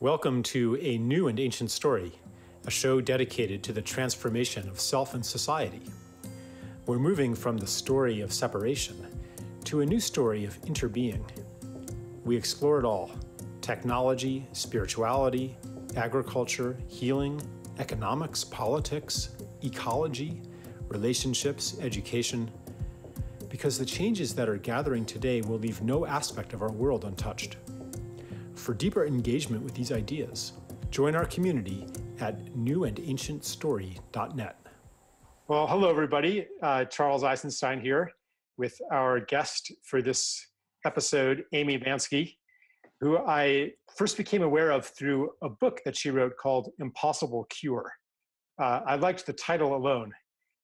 Welcome to A New and Ancient Story, a show dedicated to the transformation of self and society. We're moving from the story of separation to a new story of interbeing. We explore it all technology, spirituality, agriculture, healing, economics, politics, ecology, relationships, education, because the changes that are gathering today will leave no aspect of our world untouched. For deeper engagement with these ideas, join our community at newandancientstory.net. Well, hello, everybody. Uh, Charles Eisenstein here with our guest for this episode, Amy Lansky, who I first became aware of through a book that she wrote called Impossible Cure. Uh, I liked the title alone.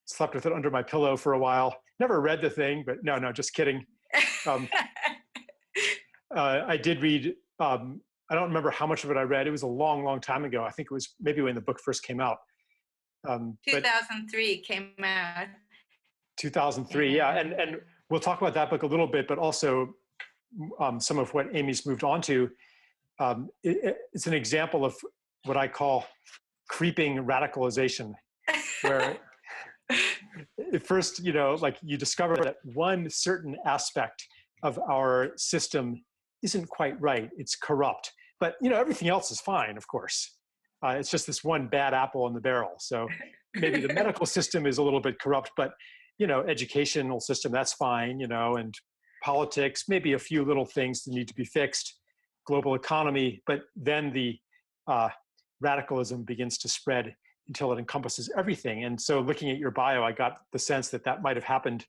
Slept with it under my pillow for a while. Never read the thing, but no, no, just kidding. Um, uh, I did read um, I don't remember how much of it I read. It was a long, long time ago. I think it was maybe when the book first came out. Um, 2003 came out. 2003, yeah. And, and we'll talk about that book a little bit, but also um, some of what Amy's moved on to. Um, it, it's an example of what I call creeping radicalization, where at first, you know, like you discover that one certain aspect of our system isn't quite right. It's corrupt. But you know, everything else is fine, of course. Uh, it's just this one bad apple in the barrel. So maybe the medical system is a little bit corrupt, but you know, educational system that's fine. You know, and politics, maybe a few little things that need to be fixed. Global economy, but then the uh, radicalism begins to spread until it encompasses everything. And so, looking at your bio, I got the sense that that might have happened.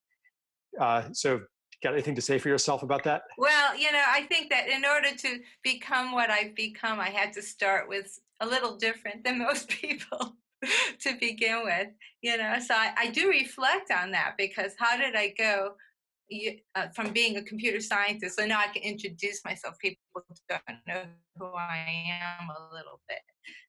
Uh, so, got anything to say for yourself about that? Well, you know, I think that in order to become what I've become, I had to start with a little different than most people to begin with, you know. So I, I, do reflect on that because how did I go uh, from being a computer scientist? So now I can introduce myself. People don't know who I am a little bit.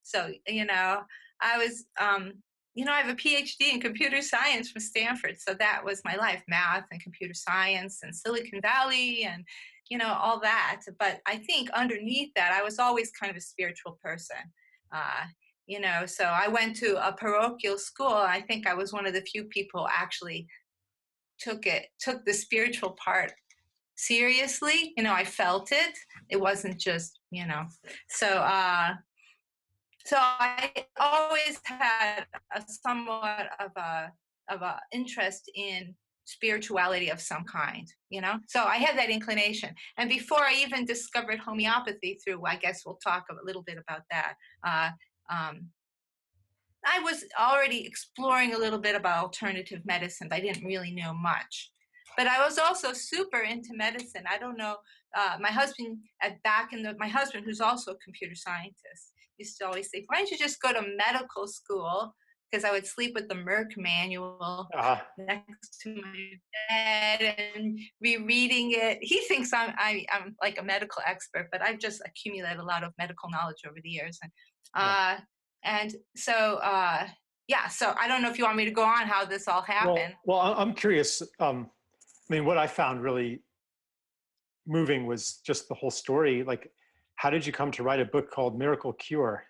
So, you know, I was um, you know, I have a PhD in computer science from Stanford. So that was my life math and computer science and Silicon Valley and, you know, all that. But I think underneath that, I was always kind of a spiritual person. Uh, you know, so I went to a parochial school. I think I was one of the few people actually took it, took the spiritual part seriously. You know, I felt it. It wasn't just, you know, so, uh, so I always had a somewhat of a of a interest in spirituality of some kind, you know? So I had that inclination. And before I even discovered homeopathy through, I guess we'll talk a little bit about that. Uh, um, I was already exploring a little bit about alternative medicine. I didn't really know much. But I was also super into medicine. I don't know. Uh, my husband at back in the my husband, who's also a computer scientist, used to always say, "Why don't you just go to medical school?" Because I would sleep with the Merck manual uh-huh. next to my bed and rereading it. He thinks I'm I, am i am like a medical expert, but I've just accumulated a lot of medical knowledge over the years. And uh, and so uh, yeah, so I don't know if you want me to go on how this all happened. Well, well I'm curious. Um, I mean, what I found really moving was just the whole story. Like, how did you come to write a book called Miracle Cure?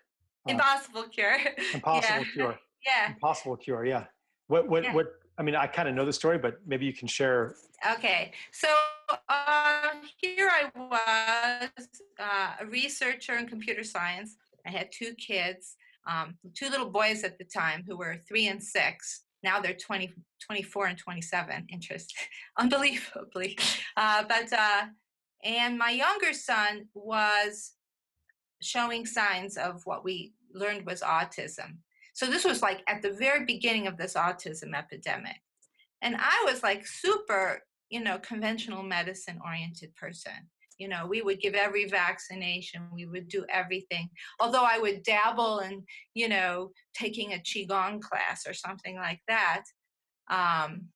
Uh, impossible Cure. Impossible yeah. Cure. yeah. Impossible Cure. Yeah. What? What? Yeah. What? I mean, I kind of know the story, but maybe you can share. Okay, so uh, here I was, uh, a researcher in computer science. I had two kids, um, two little boys at the time who were three and six now they're 20, 24 and 27 interest unbelievably uh, but uh, and my younger son was showing signs of what we learned was autism. So this was like at the very beginning of this autism epidemic. And i was like super you know conventional medicine oriented person. You know we would give every vaccination we would do everything. Although i would dabble in you know taking a qigong class or something like that um,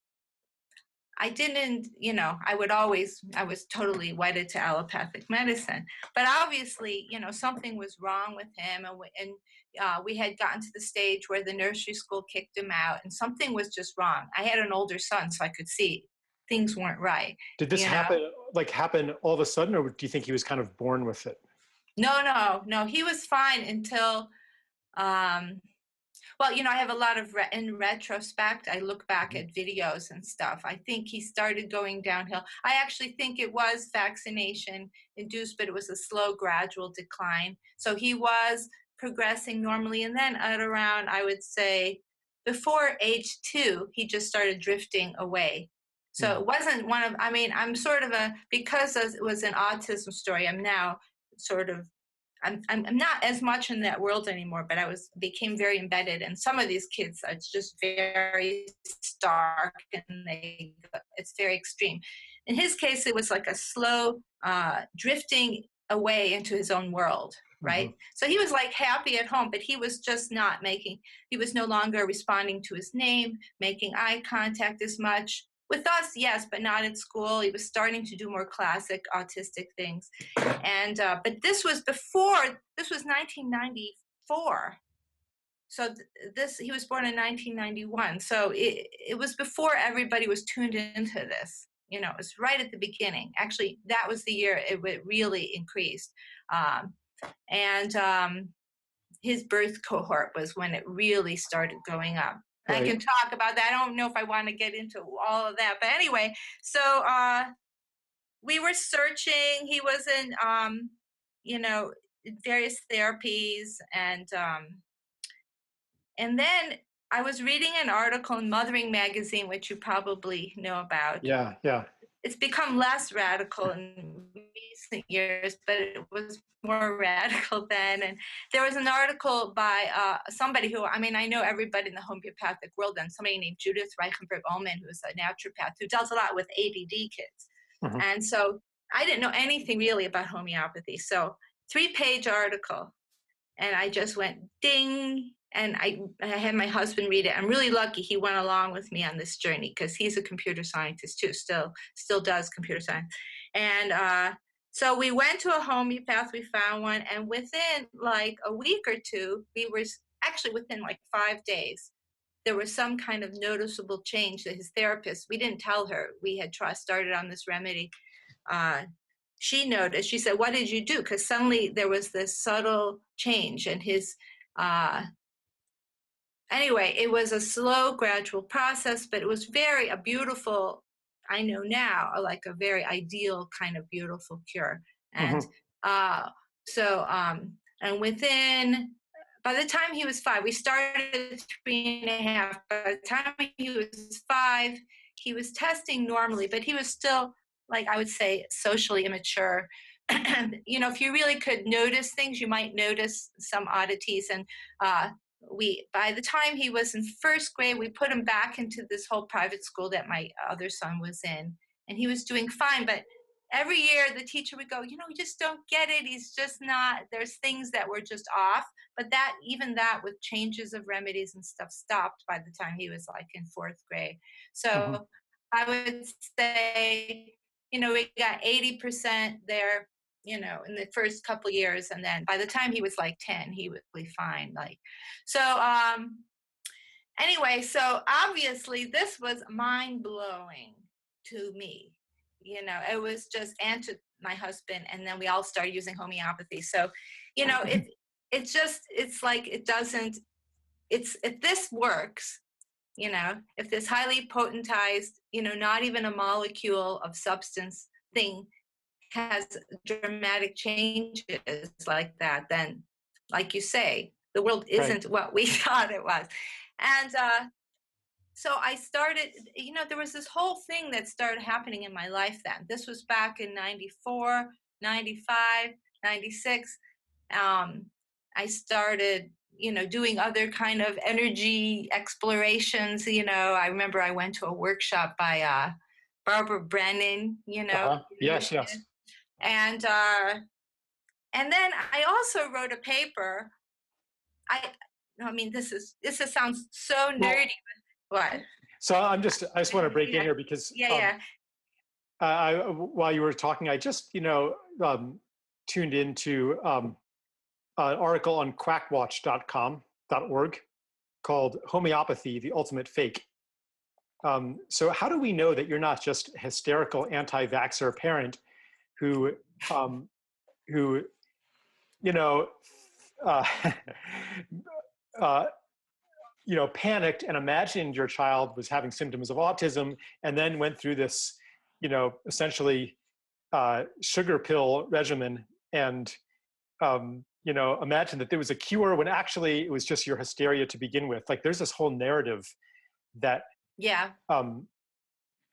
i didn't you know i would always i was totally wedded to allopathic medicine but obviously you know something was wrong with him and, and uh, we had gotten to the stage where the nursery school kicked him out and something was just wrong i had an older son so i could see things weren't right. Did this happen like happen all of a sudden, or do you think he was kind of born with it? No, no, no. He was fine until, um, well, you know, I have a lot of re- in retrospect. I look back Mhm. at videos and stuff. I think he started going downhill. I actually think it was vaccination induced, but it was a slow, gradual decline. So he was progressing normally, and then at around, I would say, before age two, he just started drifting away. So Mm. it wasn't one of. I mean, I'm sort of a because it was an autism story. I'm now sort of I'm, I'm I'm not as much in that world anymore, but I was became very embedded. And some of these kids, it's just very stark and they it's very extreme. In his case, it was like a slow uh, drifting away into his own world, right? So he was like happy at home, but he was just not making. He was no longer responding to his name, making eye contact as much. With us, yes, but not at school. He was starting to do more classic autistic things, and uh, but this was before. This was 1994. So th- this he was born in 1991. So it it was before everybody was tuned into this. You know, it was right at the beginning. Actually, that was the year it, it really increased, um, and um, his birth cohort was when it really started going up. I can talk about that. I don't know if I want to get into all of that, but anyway, so uh, we were searching. He was in, um, you know, various therapies, and um, and then I was reading an article in Mothering Magazine, which you probably know about. Yeah, yeah. It's become less radical in recent years, but it was more radical then. And there was an article by uh, somebody who, I mean, I know everybody in the homeopathic world, and somebody named Judith Reichenberg Ullman, who's a naturopath who does a lot with ADD kids. Mhm. And so I didn't know anything really about homeopathy. So, three page article. And I just went ding. And I, I had my husband read it. I'm really lucky he went along with me on this journey because he's a computer scientist too, still still does computer science. And uh, so we went to a homeopath, we found one, and within like a week or two, we were actually within like five days, there was some kind of noticeable change that his therapist, we didn't tell her we had tried, started on this remedy. Uh, she noticed, she said, What did you do? Because suddenly there was this subtle change and his. Uh, anyway, it was a slow, gradual process, but it was very a beautiful. I know now, uh, like a very ideal kind of beautiful cure, and uh, so um, and within by the time he was five, we started at three and a half. By the time he was five, he was testing normally, but he was still like I would say socially immature. And you know, if you really could notice things, you might notice some oddities. And uh, we, by the time he was in first grade, we put him back into this whole private school that my other son was in, and he was doing fine. But every year, the teacher would go, you know, we just don't get it. He's just not. There's things that were just off. But that, even that, with changes of remedies and stuff, stopped by the time he was like in fourth grade. So Mhm. I would say, you know, we got 80% there, you know, in the first couple years. And then by the time he was like 10, he would be fine. Like, so, um, anyway, so obviously this was mind blowing to me. You know, it was just, and to my husband, and then we all started using homeopathy. So, you know, it, it's just, it's like, it doesn't, it's, if this works, you know, if this highly potentized, you know, not even a molecule of substance thing has dramatic changes like that, then, like you say, the world isn't what we thought it was. And uh, so I started, you know, there was this whole thing that started happening in my life then. This was back in 94, 95, 96. Um, I started you know doing other kind of energy explorations you know i remember i went to a workshop by uh barbara brennan you know Uh-huh. Yes, yes. And uh and then i also wrote a paper i i mean this is this is, sounds so nerdy what So I'm just, I just want to break Yeah. in here because yeah um, yeah I, I, while you were talking, I just, you know, um, tuned into um, an article on quackwatch.com.org called Homeopathy, the Ultimate Fake. Um, so how do we know that you're not just hysterical anti-vaxxer parent who, um, who you know, uh, uh, you know, panicked and imagined your child was having symptoms of autism, and then went through this, you know, essentially uh, sugar pill regimen, and um, you know, imagine that there was a cure when actually it was just your hysteria to begin with. Like, there's this whole narrative that yeah. Um,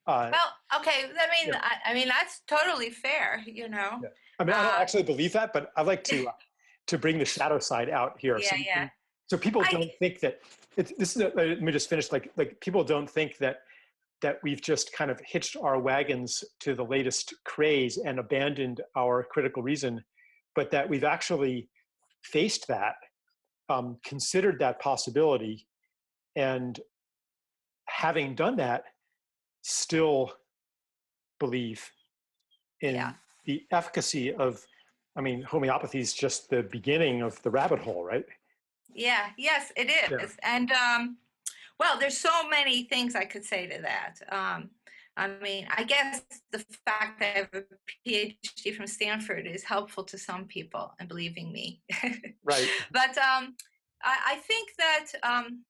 uh, well, okay. I mean, yeah. I, I, mean that's totally fair. You know. Yeah. I mean, I don't uh, actually believe that, but I like to uh, to bring the shadow side out here. Yeah, so, yeah. Can, so people don't think that it's, this is. A, let me just finish. Like, like people don't think that that we've just kind of hitched our wagons to the latest craze and abandoned our critical reason, but that we've actually faced that, um, considered that possibility, and having done that, still believe in yeah. the efficacy of, I mean, homeopathy is just the beginning of the rabbit hole, right? Yeah, yes, it is. Yeah. And, um, well, there's so many things I could say to that. Um, I mean, I guess the fact that I have a PhD from Stanford is helpful to some people and believing me. right. But um, I, I, think that um,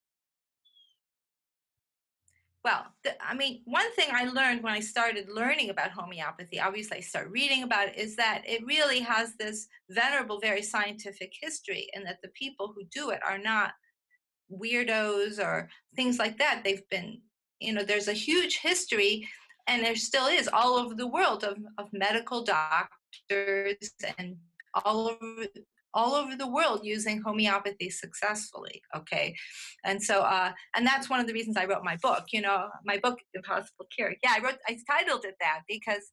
well, the, I mean, one thing I learned when I started learning about homeopathy, obviously I start reading about it, is that it really has this venerable, very scientific history, and that the people who do it are not weirdos or things like that. They've been, you know, there's a huge history, and there still is all over the world of, of medical doctors and all over all over the world using homeopathy successfully okay? And so uh and that's one of the reasons i wrote my book you know my book impossible cure. Yeah i wrote i titled it that because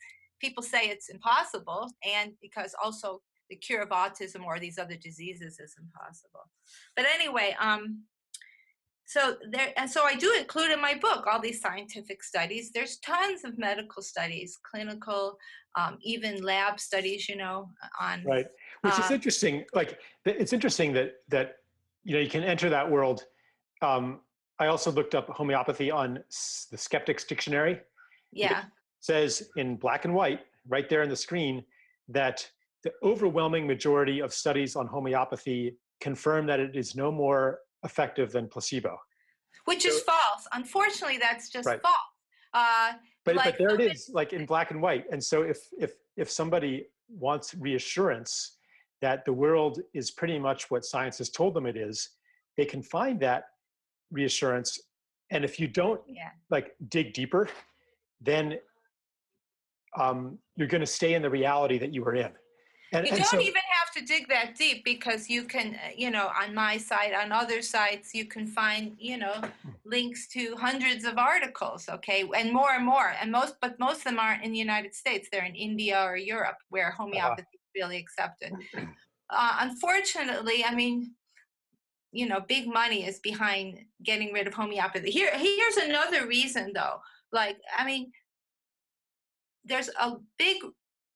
people say it's impossible and because also the cure of autism or these other diseases is impossible. But anyway um so there and so i do include in my book all these scientific studies. There's tons of medical studies clinical um, even lab studies you know on right which uh, is interesting like it's interesting that that you know you can enter that world um, i also looked up homeopathy on the skeptics dictionary yeah it says in black and white right there on the screen that the overwhelming majority of studies on homeopathy confirm that it is no more effective than placebo. Which so, is false. Unfortunately, that's just right. false. Uh, but, like, but there it is, like in black and white. And so if if if somebody wants reassurance that the world is pretty much what science has told them it is, they can find that reassurance. And if you don't yeah. like dig deeper, then um, you're going to stay in the reality that you were in. And, you and don't so, even to dig that deep because you can, uh, you know, on my site, on other sites, you can find, you know, links to hundreds of articles, okay, and more and more. And most, but most of them aren't in the United States. They're in India or Europe where uh-huh. homeopathy uh-huh. is really accepted. Uh, unfortunately, I mean, you know, big money is behind getting rid of homeopathy. Here, here's another reason, though. Like, I mean, there's a big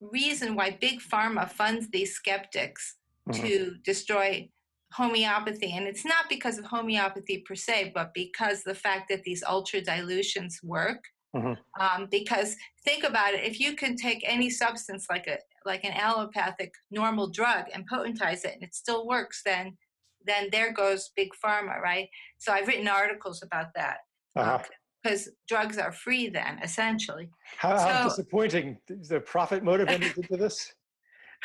reason why big pharma funds these skeptics mm-hmm. to destroy homeopathy and it's not because of homeopathy per se but because the fact that these ultra dilutions work mm-hmm. um, because think about it if you can take any substance like a like an allopathic normal drug and potentize it and it still works then then there goes big pharma right so i've written articles about that uh-huh. Because drugs are free then essentially. How, so, how disappointing the profit motive into this?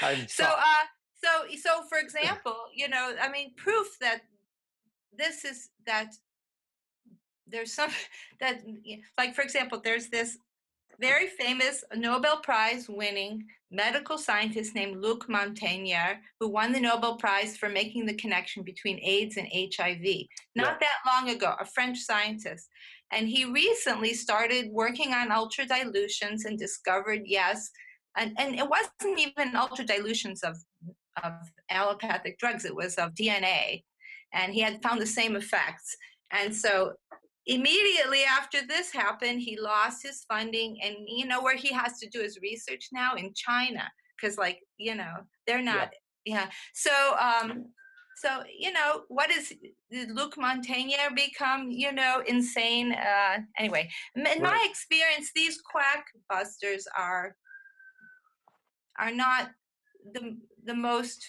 I'm so uh so so for example you know i mean proof that this is that there's some that like for example there's this very famous Nobel Prize winning medical scientist named Luc Montagnier, who won the Nobel Prize for making the connection between AIDS and HIV. Not yeah. that long ago, a French scientist. And he recently started working on ultra dilutions and discovered, yes, and, and it wasn't even ultra dilutions of, of allopathic drugs, it was of DNA. And he had found the same effects. And so immediately after this happened, he lost his funding. And you know where he has to do his research now? In China. Because, like, you know, they're not, yeah. yeah. So, um, so you know what is did luc montagnier become you know insane uh anyway in right. my experience these quack busters are are not the the most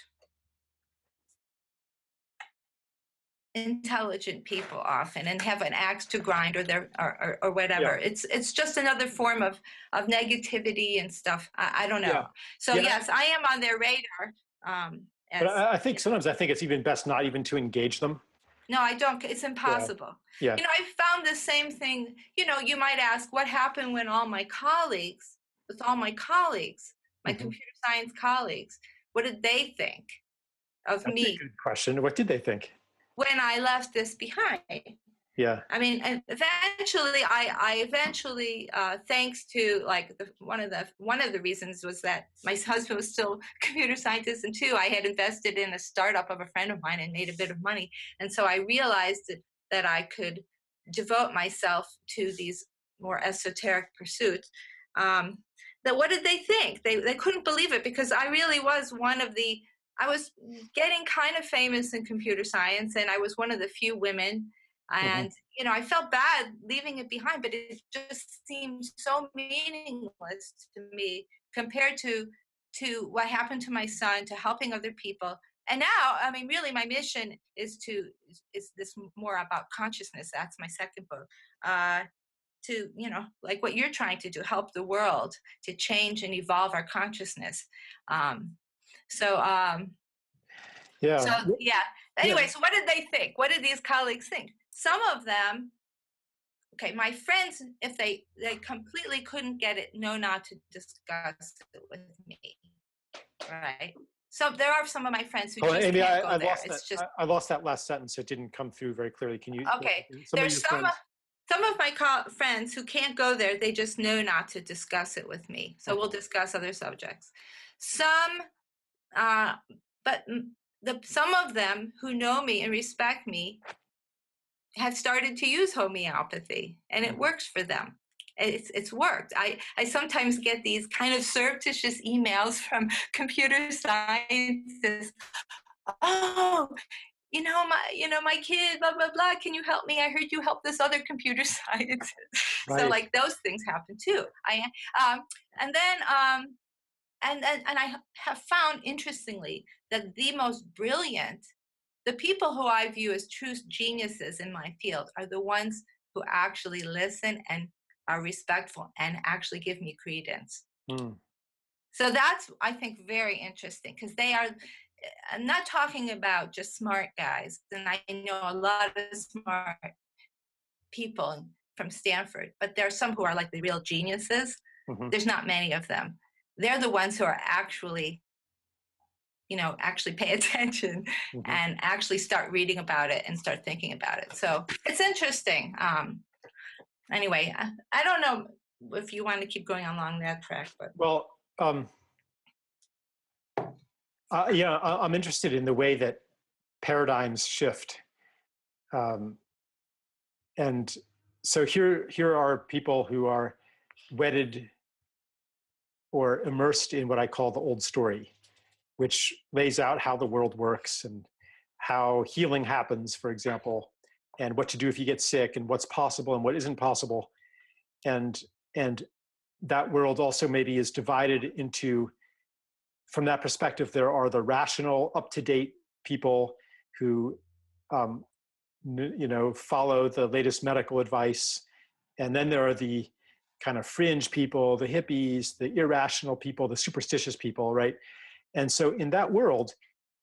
intelligent people often and have an axe to grind or their or, or, or whatever yeah. it's it's just another form of of negativity and stuff i, I don't know yeah. so yeah. yes i am on their radar um as, but I, I, think sometimes i think it's even best not even to engage them no i don't it's impossible yeah. you know i found the same thing you know you might ask what happened when all my colleagues with all my colleagues my mm-hmm. computer science colleagues what did they think of That's me good question what did they think when I left this behind. Yeah. I mean, eventually, I, I eventually, uh, thanks to like the, one of the one of the reasons was that my husband was still computer scientist, and two, I had invested in a startup of a friend of mine and made a bit of money, and so I realized that, that I could devote myself to these more esoteric pursuits. Um, that what did they think? They they couldn't believe it because I really was one of the I was getting kind of famous in computer science, and I was one of the few women. Mm-hmm. And mm-hmm. you know, I felt bad leaving it behind, but it just seemed so meaningless to me compared to to what happened to my son, to helping other people. And now, I mean, really, my mission is to is this more about consciousness. That's my second book. Uh, to you know like what you're trying to do help the world to change and evolve our consciousness um, so um, yeah. So yeah. Anyway, yeah. so what did they think? What did these colleagues think? Some of them, okay, my friends, if they they completely couldn't get it, know not to discuss it with me, right? So there are some of my friends who oh, just Amy, I, go I there. Lost it's that, just I, I, lost that last sentence. It didn't come through very clearly. Can you? Okay. Some There's some. Friends? some of my co- friends who can't go there, they just know not to discuss it with me. So we'll discuss other subjects. Some uh, but the, some of them who know me and respect me have started to use homeopathy and it mm-hmm. works for them. It's it's worked. I i sometimes get these kind of surreptitious emails from computer scientists. Oh you know my you know my kid blah blah blah can you help me? I heard you help this other computer scientist. Right. so like those things happen too. I um and then um and, and, and I have found, interestingly, that the most brilliant, the people who I view as true geniuses in my field, are the ones who actually listen and are respectful and actually give me credence. Mm. So that's, I think, very interesting because they are. I'm not talking about just smart guys, and I know a lot of smart people from Stanford, but there are some who are like the real geniuses. Mm-hmm. There's not many of them they're the ones who are actually you know actually pay attention mm-hmm. and actually start reading about it and start thinking about it so it's interesting um anyway i, I don't know if you want to keep going along that track but well um uh, yeah i'm interested in the way that paradigms shift um and so here here are people who are wedded or immersed in what I call the old story, which lays out how the world works and how healing happens, for example, and what to do if you get sick and what's possible and what isn't possible. And and that world also maybe is divided into from that perspective there are the rational up-to-date people who um, you know follow the latest medical advice and then there are the kind of fringe people, the hippies, the irrational people, the superstitious people, right? And so in that world,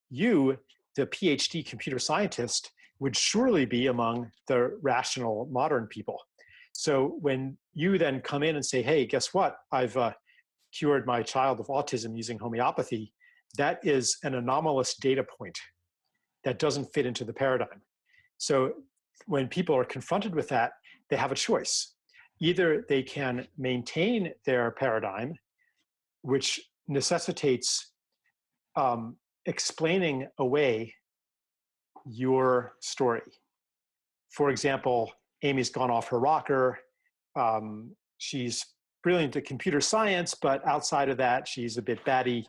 you, the PhD computer scientist, would surely be among the rational modern people. So when you then come in and say, hey, guess what? I've uh, cured my child of autism using homeopathy, that is an anomalous data point that doesn't fit into the paradigm. So when people are confronted with that, they have a choice either they can maintain their paradigm, which necessitates um, explaining away your story. For example, Amy's gone off her rocker. Um, she's brilliant at computer science, but outside of that, she's a bit batty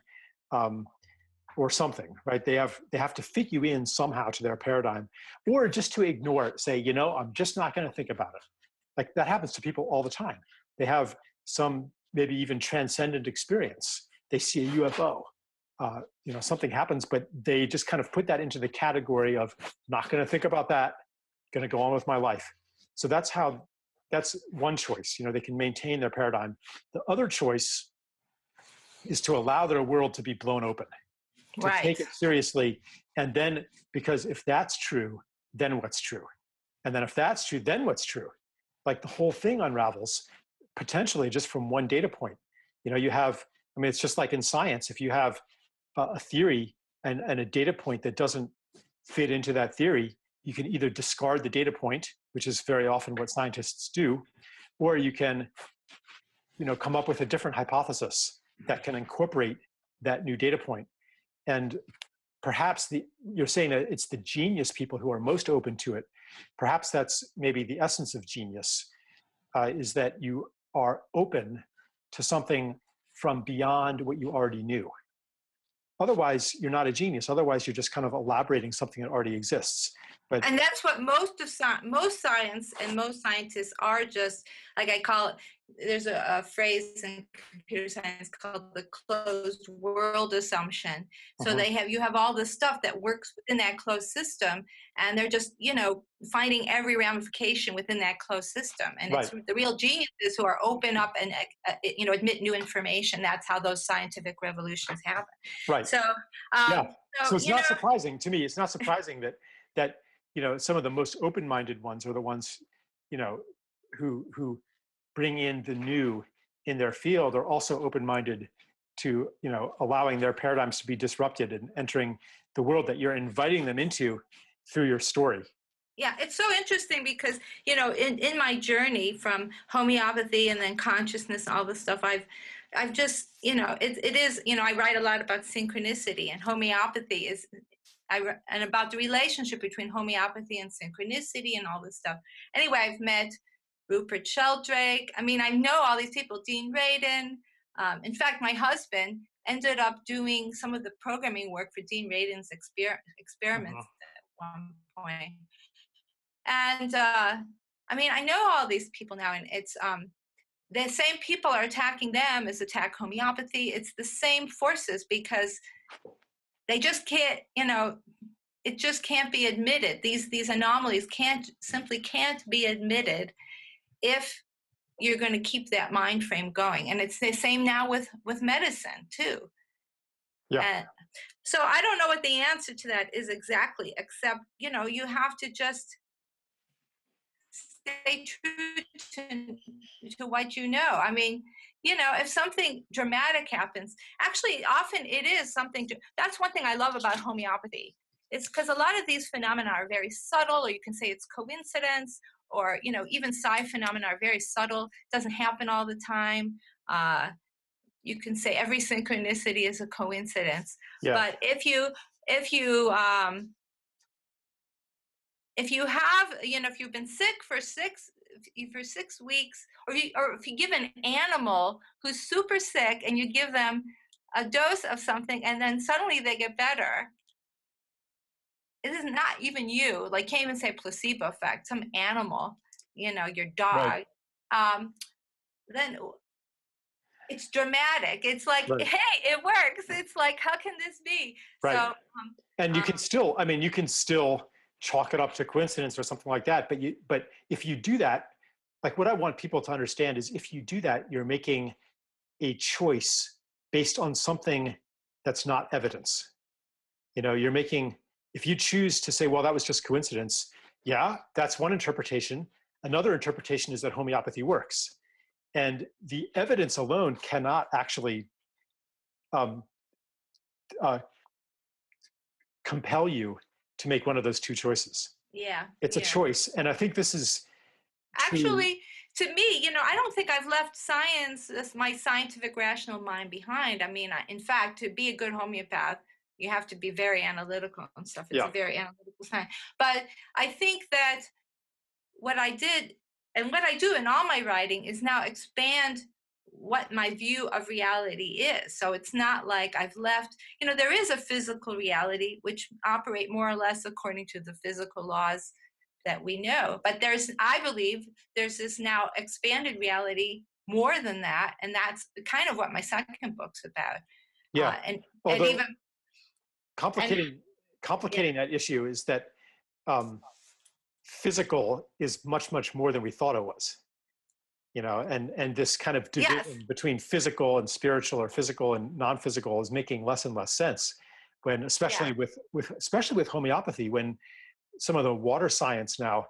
um, or something, right? They have they have to fit you in somehow to their paradigm, or just to ignore it. Say, you know, I'm just not going to think about it like that happens to people all the time. They have some maybe even transcendent experience. They see a ufo uh, you know something happens but they just kind of put that into the category of not going to think about that. Going to go on with my life. So that's how that's one choice you know they can maintain their paradigm. The other choice is to allow their world to be blown open to right. take it seriously and then because if that's true then what's true? And then if that's true then what's true like the whole thing unravels potentially just from one data point you know you have i mean it's just like in science if you have a theory and, and a data point that doesn't fit into that theory you can either discard the data point which is very often what scientists do or you can you know come up with a different hypothesis that can incorporate that new data point. and perhaps the you're saying that it's the genius people who are most open to it perhaps that's maybe the essence of genius uh, is that you are open to something from beyond what you already knew. Otherwise you're not a genius. Otherwise you're just kind of elaborating something that already exists but and that's what most of sci- most science and most scientists are just like I call it. There's a, a phrase in computer science called the closed world assumption. So uh-huh. they have you have all the stuff that works within that closed system, and they're just you know finding every ramification within that closed system. And right. it's the real geniuses who are open up and uh, uh, you know admit new information. That's how those scientific revolutions happen. Right. So um, yeah. So, so it's not know, surprising to me. It's not surprising that that you know some of the most open-minded ones are the ones you know who who bring in the new in their field are also open-minded to you know allowing their paradigms to be disrupted and entering the world that you're inviting them into through your story. Yeah it's so interesting because you know in, in my journey from homeopathy and then consciousness all the stuff i've i've just you know it, it is you know i write a lot about synchronicity and homeopathy is I, and about the relationship between homeopathy and synchronicity and all this stuff. Anyway, I've met Rupert Sheldrake. I mean, I know all these people, Dean Radin. Um, in fact, my husband ended up doing some of the programming work for Dean Radin's exper- experiments uh-huh. at one point. And uh, I mean, I know all these people now, and it's um, the same people are attacking them as attack homeopathy. It's the same forces because they just can't you know it just can't be admitted. These these anomalies can't simply can't be admitted if you're going to keep that mind frame going. And it's the same now with with medicine too. Yeah. And so i don't know what the answer to that is exactly except you know you have to just stay true to, to what you know. I mean you know if something dramatic happens actually often it is something to, that's one thing i love about homeopathy. It's because a lot of these phenomena are very subtle or you can say it's coincidence or you know even psi phenomena are very subtle it doesn't happen all the time. Uh, you can say every synchronicity is a coincidence. Yeah. but if you if you um, if you have you know if you've been sick for six for six weeks, or if, you, or if you give an animal who's super sick and you give them a dose of something and then suddenly they get better, it is not even you. Like, can't even say placebo effect. Some animal, you know, your dog. Right. Um, then it's dramatic. It's like, right. hey, it works. It's like, how can this be? Right. So, um, and you um, can still, I mean, you can still chalk it up to coincidence or something like that. But you, but if you do that, like what I want people to understand is if you do that, you're making a choice based on something that's not evidence. You know, you're making, if you choose to say, well, that was just coincidence, yeah, that's one interpretation. Another interpretation is that homeopathy works. And the evidence alone cannot actually um, uh, compel you to make one of those two choices. Yeah. It's yeah. a choice. And I think this is actually to me you know i don't think i've left science uh, my scientific rational mind behind i mean in fact to be a good homeopath you have to be very analytical and stuff it's yeah. a very analytical science but i think that what i did and what i do in all my writing is now expand what my view of reality is so it's not like i've left you know there is a physical reality which operate more or less according to the physical laws that we know. But there's, I believe, there's this now expanded reality more than that, and that's kind of what my second book's about. Yeah, uh, and Although and even complicating complicating that issue is that um, physical is much much more than we thought it was you know and and this kind of division Yes. between physical and spiritual or physical and non-physical is making less and less sense when especially with with especially with homeopathy when some of the water science now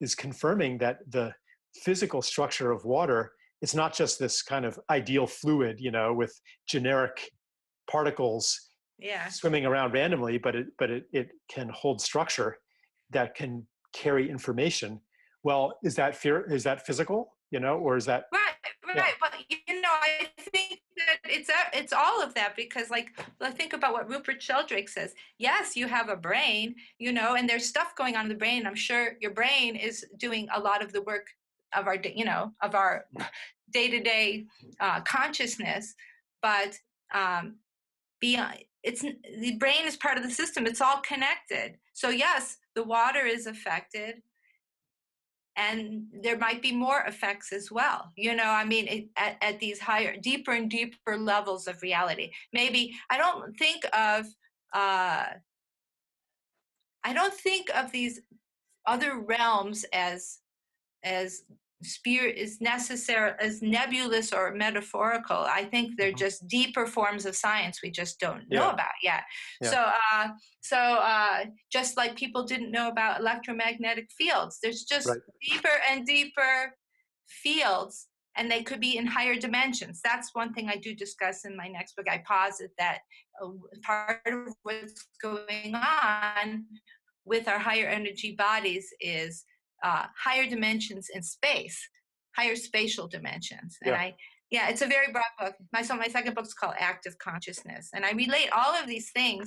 is confirming that the physical structure of water it's not just this kind of ideal fluid you know with generic particles yeah swimming around randomly, but it but it, it can hold structure that can carry information. Well, is that fear? Is that physical? You know, or is that Right, right. Yeah. But you know, I think that it's a, it's all of that because, like, think about what Rupert Sheldrake says. Yes, you have a brain, you know, and there's stuff going on in the brain. I'm sure your brain is doing a lot of the work of our, you know, of our day-to-day uh, consciousness. But um, beyond, it's the brain is part of the system. It's all connected. So yes, the water is affected and there might be more effects as well you know i mean it, at, at these higher deeper and deeper levels of reality. Maybe i don't think of uh i don't think of these other realms as as spirit is necessary as nebulous or metaphorical i think they're Mhm. just deeper forms of science we just don't know Yeah. about yet Yeah. so uh so uh just like people didn't know about electromagnetic fields there's just Right. deeper and deeper fields and they could be in higher dimensions that's one thing i do discuss in my next book i posit that uh, part of what's going on with our higher energy bodies is uh, higher dimensions in space higher spatial dimensions. And Yeah. i yeah it's a very broad book. My so my second book's called active consciousness. And i relate all of these things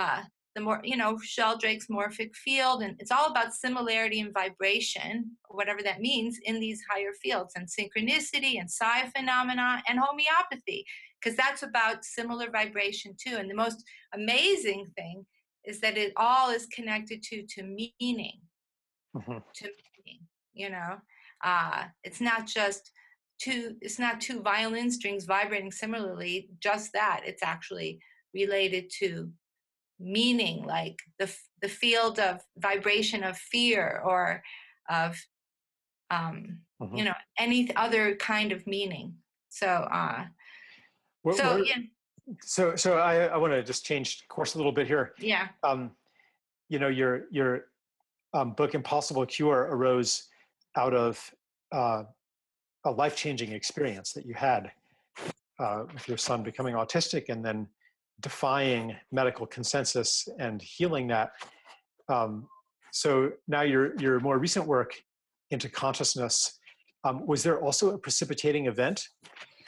uh, the more you know sheldrake's morphic field and it's all about similarity and vibration whatever that means in these higher fields and synchronicity and psi phenomena and homeopathy because that's about similar vibration too. And the most amazing thing is that it all is connected to to meaning Mhm. to meaning you know uh it's not just two it's not two violin strings vibrating similarly just that it's actually related to meaning like the the field of vibration of fear or of um Mhm. you know any other kind of meaning so uh so yeah so so I, I want to just change course a little bit here. yeah Um, you know, your your um, book "Impossible Cure" arose out of uh, a life changing experience that you had uh, with your son becoming autistic and then defying medical consensus and healing that. Um, so now your your more recent work into consciousness um, was there also a precipitating event,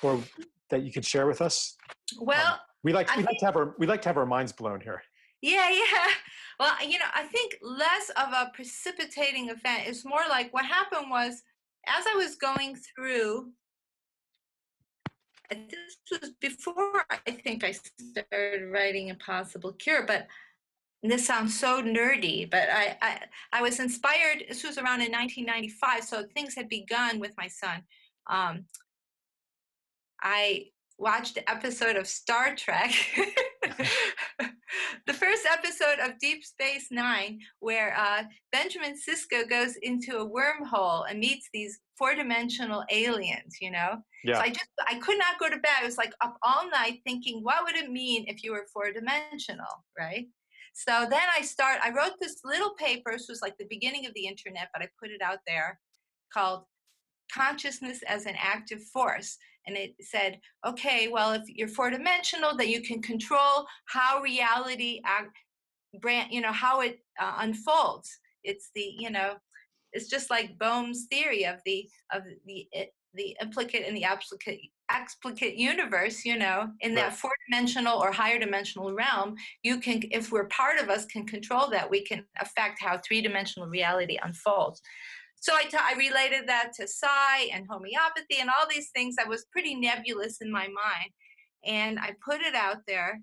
or that you could share with us? well We like I we like think- to have our we like to have our minds blown here. Yeah, yeah. Well, you know, I think less of a precipitating event. It's more like what happened was as I was going through, this was before I think I started writing Impossible Cure, but this sounds so nerdy, but I, I, I was inspired. This was around in 1995, so things had begun with my son. Um, I watched the episode of Star Trek, the first episode of Deep Space Nine, where uh, Benjamin Sisko goes into a wormhole and meets these four-dimensional aliens. You know, Yeah. so I just I could not go to bed. I was like up all night thinking, what would it mean if you were four-dimensional, right? So then I start. I wrote this little paper. This was like the beginning of the internet, but I put it out there, called "Consciousness as an Active Force." And it said, okay, well, if you're four dimensional, that you can control how reality act, brand, you know, how it uh, unfolds. It's the, you know, it's just like Bohm's theory of the of the it, the implicate and the explicate explicate universe. You know, in that four dimensional or higher dimensional realm, you can, if we're part of us, can control that. We can affect how three dimensional reality unfolds. So I, ta- I related that to psi and homeopathy and all these things that was pretty nebulous in my mind. And I put it out there.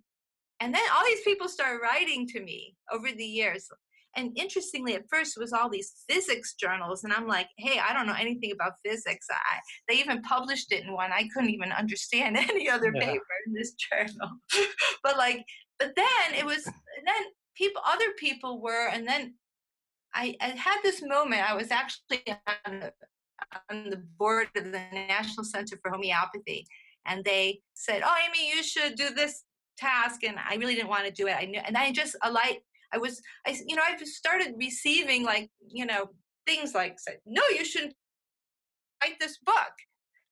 And then all these people started writing to me over the years. and interestingly, at first it was all these physics journals, and I'm like, hey, I don't know anything about physics. I, they even published it in one. I couldn't even understand any other yeah. paper in this journal. but like, but then it was, then people, other people were, and then I, I had this moment. I was actually on the, on the board of the National Center for Homeopathy, and they said, "Oh, Amy, you should do this task." And I really didn't want to do it. I knew, and I just a light. I was, I, you know, I started receiving like, you know, things like, said, "No, you shouldn't write this book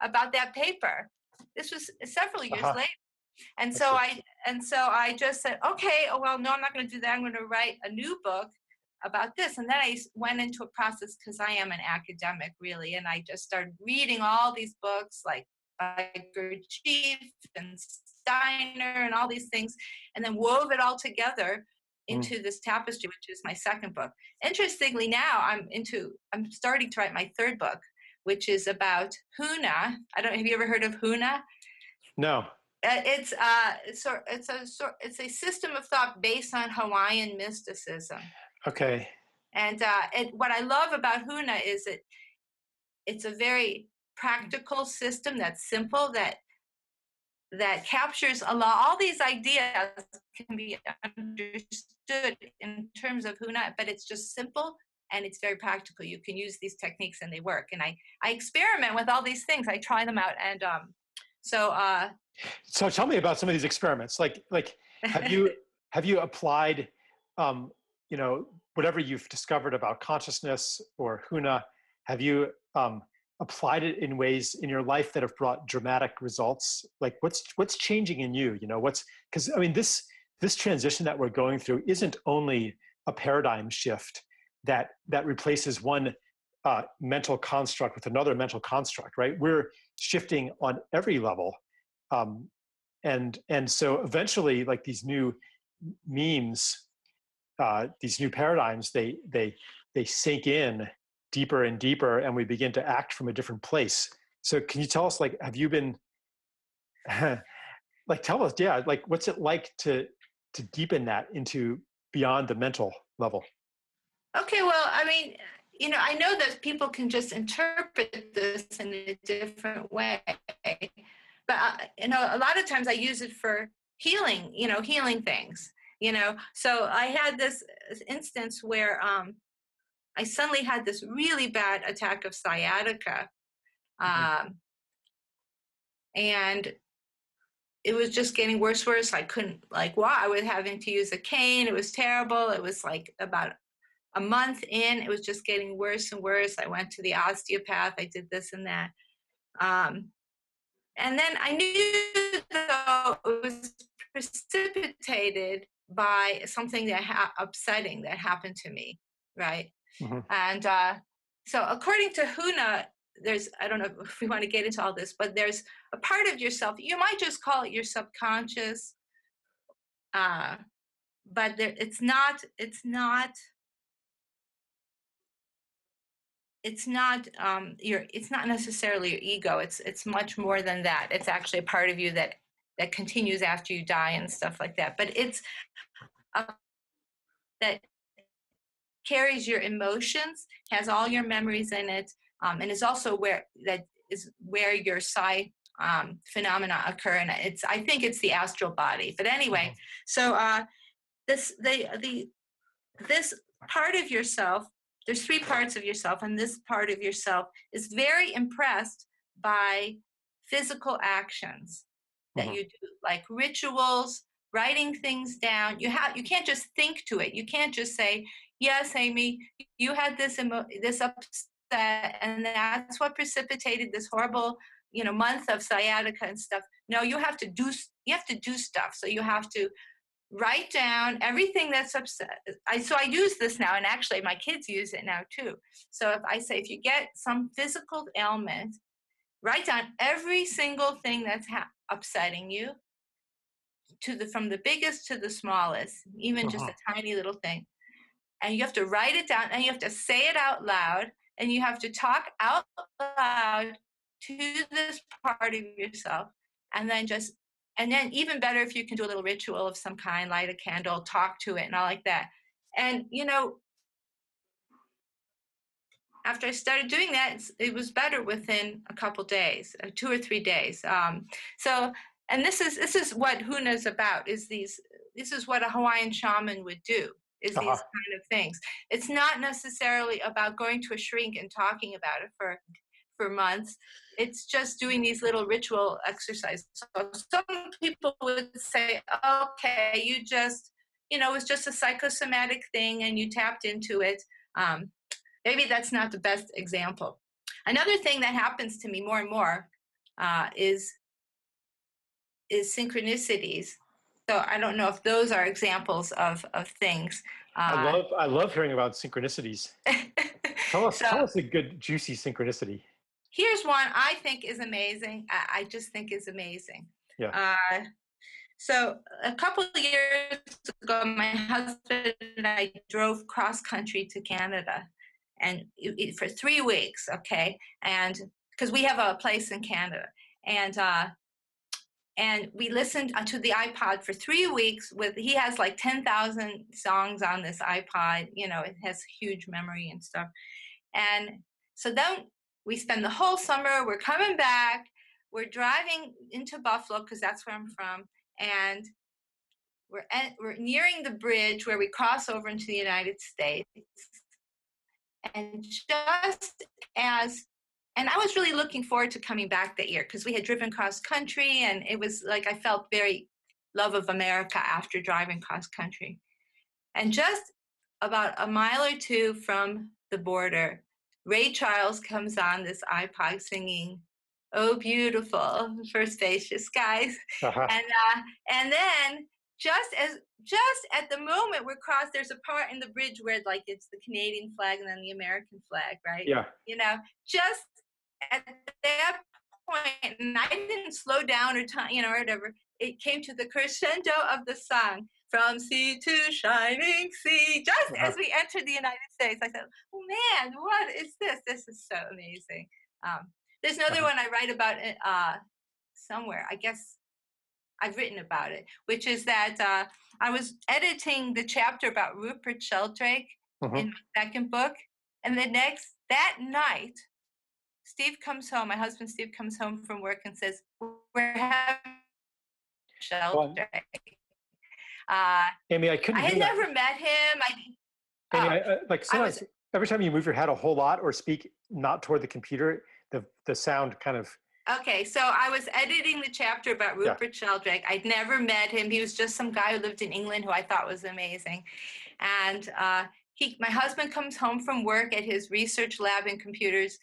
about that paper." This was several years uh-huh. later. And so I and so I just said, okay, oh well, no, I'm not going to do that. I'm going to write a new book about this. And then I went into a process because I am an academic, really, and I just started reading all these books like by Gurdjieff and Steiner and all these things, and then wove it all together mm. into mm. this tapestry, which is my second book. Interestingly, now I'm into I'm starting to write my third book, which is about Huna. I don't have you ever heard of Huna? No. Uh, it's uh, it's a, it's a it's a system of thought based on Hawaiian mysticism. Okay. And uh, and what I love about Huna is that it's a very practical system that's simple that that captures a lot. All these ideas can be understood in terms of Huna, but it's just simple and it's very practical. You can use these techniques and they work. And I I experiment with all these things. I try them out, and um, so. Uh, so tell me about some of these experiments. Like like have you have you applied um, you know, whatever you've discovered about consciousness or Huna, have you um, applied it in ways in your life that have brought dramatic results? Like what's what's changing in you? You know, what's because I mean this this transition that we're going through isn't only a paradigm shift that that replaces one uh, mental construct with another mental construct, right? We're shifting on every level, um, and and so eventually, like these new memes uh, these new paradigms they they they sink in deeper and deeper and we begin to act from a different place. So can you tell us like have you been like tell us yeah like what's it like to to deepen that into beyond the mental level? Okay well i mean you know i know that people can just interpret this in a different way but uh, you know a lot of times i use it for healing you know healing things you know? So i had this instance where um i suddenly had this really bad attack of sciatica mm-hmm. um and it was just getting worse worse. I couldn't like why i was having to use a cane. It was terrible. It was like about a month in. It was just getting worse and worse. I went to the osteopath. I did this and that. Um, and then i knew though it was precipitated by something that ha- upsetting that happened to me, right? Mm-hmm. And uh, so, according to Huna, there's I don't know if we want to get into all this, but there's a part of yourself. You might just call it your subconscious, uh, but there, it's not. It's not. It's not um, your. It's not necessarily your ego. It's it's much more than that. It's actually a part of you that that continues after you die and stuff like that. But it's uh, that carries your emotions, has all your memories in it, um, and is also where that is where your psi um, phenomena occur. And it's I think it's the astral body. But anyway, mm-hmm. so uh, this the the this part of yourself. There's three parts of yourself, and this part of yourself is very impressed by physical actions that mm-hmm. you do like rituals writing things down. You have you can't just think to it. You can't just say yes amy you had this emo- this upset and that's what precipitated this horrible you know month of sciatica and stuff. No you have to do you have to do stuff. So you have to write down everything that's upset. I so i use this now and actually my kids use it now too. So if i say if you get some physical ailment write down every single thing that's ha- upsetting you to the from the biggest to the smallest even uh-huh. just a tiny little thing and you have to write it down and you have to say it out loud and you have to talk out loud to this part of yourself and then just and then even better if you can do a little ritual of some kind light a candle talk to it and all like that and you know after I started doing that, it was better within a couple days, uh, two or three days. Um, so, and this is this is what Huna is about. Is these this is what a Hawaiian shaman would do. Is uh-huh. these kind of things. It's not necessarily about going to a shrink and talking about it for for months. It's just doing these little ritual exercises. So some people would say, okay, you just, you know, it's just a psychosomatic thing and you tapped into it. Um, maybe that's not the best example. Another thing that happens to me more and more uh, is is synchronicities. So I don't know if those are examples of of things. Uh, I love I love hearing about synchronicities. tell us so, tell us a good juicy synchronicity. Here's one I think is amazing. I, I just think is amazing. Yeah. Uh, so a couple of years ago, my husband and I drove cross country to Canada, and it, for three weeks. Okay, and because we have a place in Canada, and uh, and we listened to the iPod for three weeks. With he has like ten thousand songs on this iPod. You know, it has huge memory and stuff. And so then we spend the whole summer. We're coming back. We're driving into Buffalo because that's where I'm from, and we're at, we're nearing the bridge where we cross over into the United States. And just as and I was really looking forward to coming back that year because we had driven cross country and it was like I felt very love of America after driving cross country. And just about a mile or two from the border, Ray Charles comes on this iPod singing, "Oh beautiful for spacious skies," uh-huh. and uh, and then just as just at the moment we're crossed, there's a part in the bridge where like it's the Canadian flag and then the American flag, right? Yeah. You know, just at that point, and I didn't slow down or time, you know, or whatever. It came to the crescendo of the song from sea to shining sea. Just as we entered the United States, I said, "Oh man, what is this? This is so amazing." Um, there's another uh-huh. one I write about uh, somewhere. I guess I've written about it, which is that uh, I was editing the chapter about Rupert Sheldrake uh-huh. in my second book, and the next that night, Steve comes home. My husband Steve comes home from work and says, "We're having Sheldrake." Uh, Amy, I couldn't. I had never met him. I, Amy, I, uh, like sometimes was, every time you move your head a whole lot or speak not toward the computer, the the sound kind of. Okay, so I was editing the chapter about Rupert yeah. Sheldrake. I'd never met him. He was just some guy who lived in England who I thought was amazing, and uh, he, my husband comes home from work at his research lab in computers,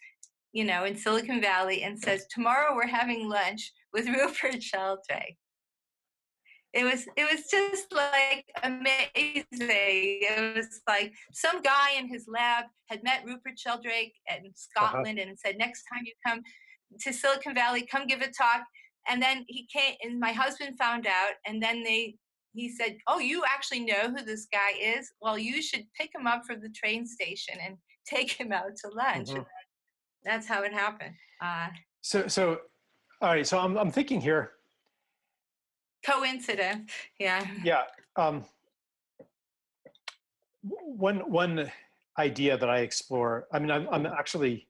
you know, in Silicon Valley, and says, "Tomorrow we're having lunch with Rupert Sheldrake." it was it was just like amazing. It was like some guy in his lab had met Rupert Sheldrake in uh-huh. Scotland uh-huh. and said, "Next time you come to Silicon Valley, come give a talk." And then he came, and my husband found out, and then they he said, "Oh, you actually know who this guy is? Well, you should pick him up from the train station and take him out to lunch." Mm-hmm. That's how it happened. Uh, so, so, all right. So I'm I'm thinking here coincidence yeah yeah um, one one idea that i explore i mean i'm, I'm actually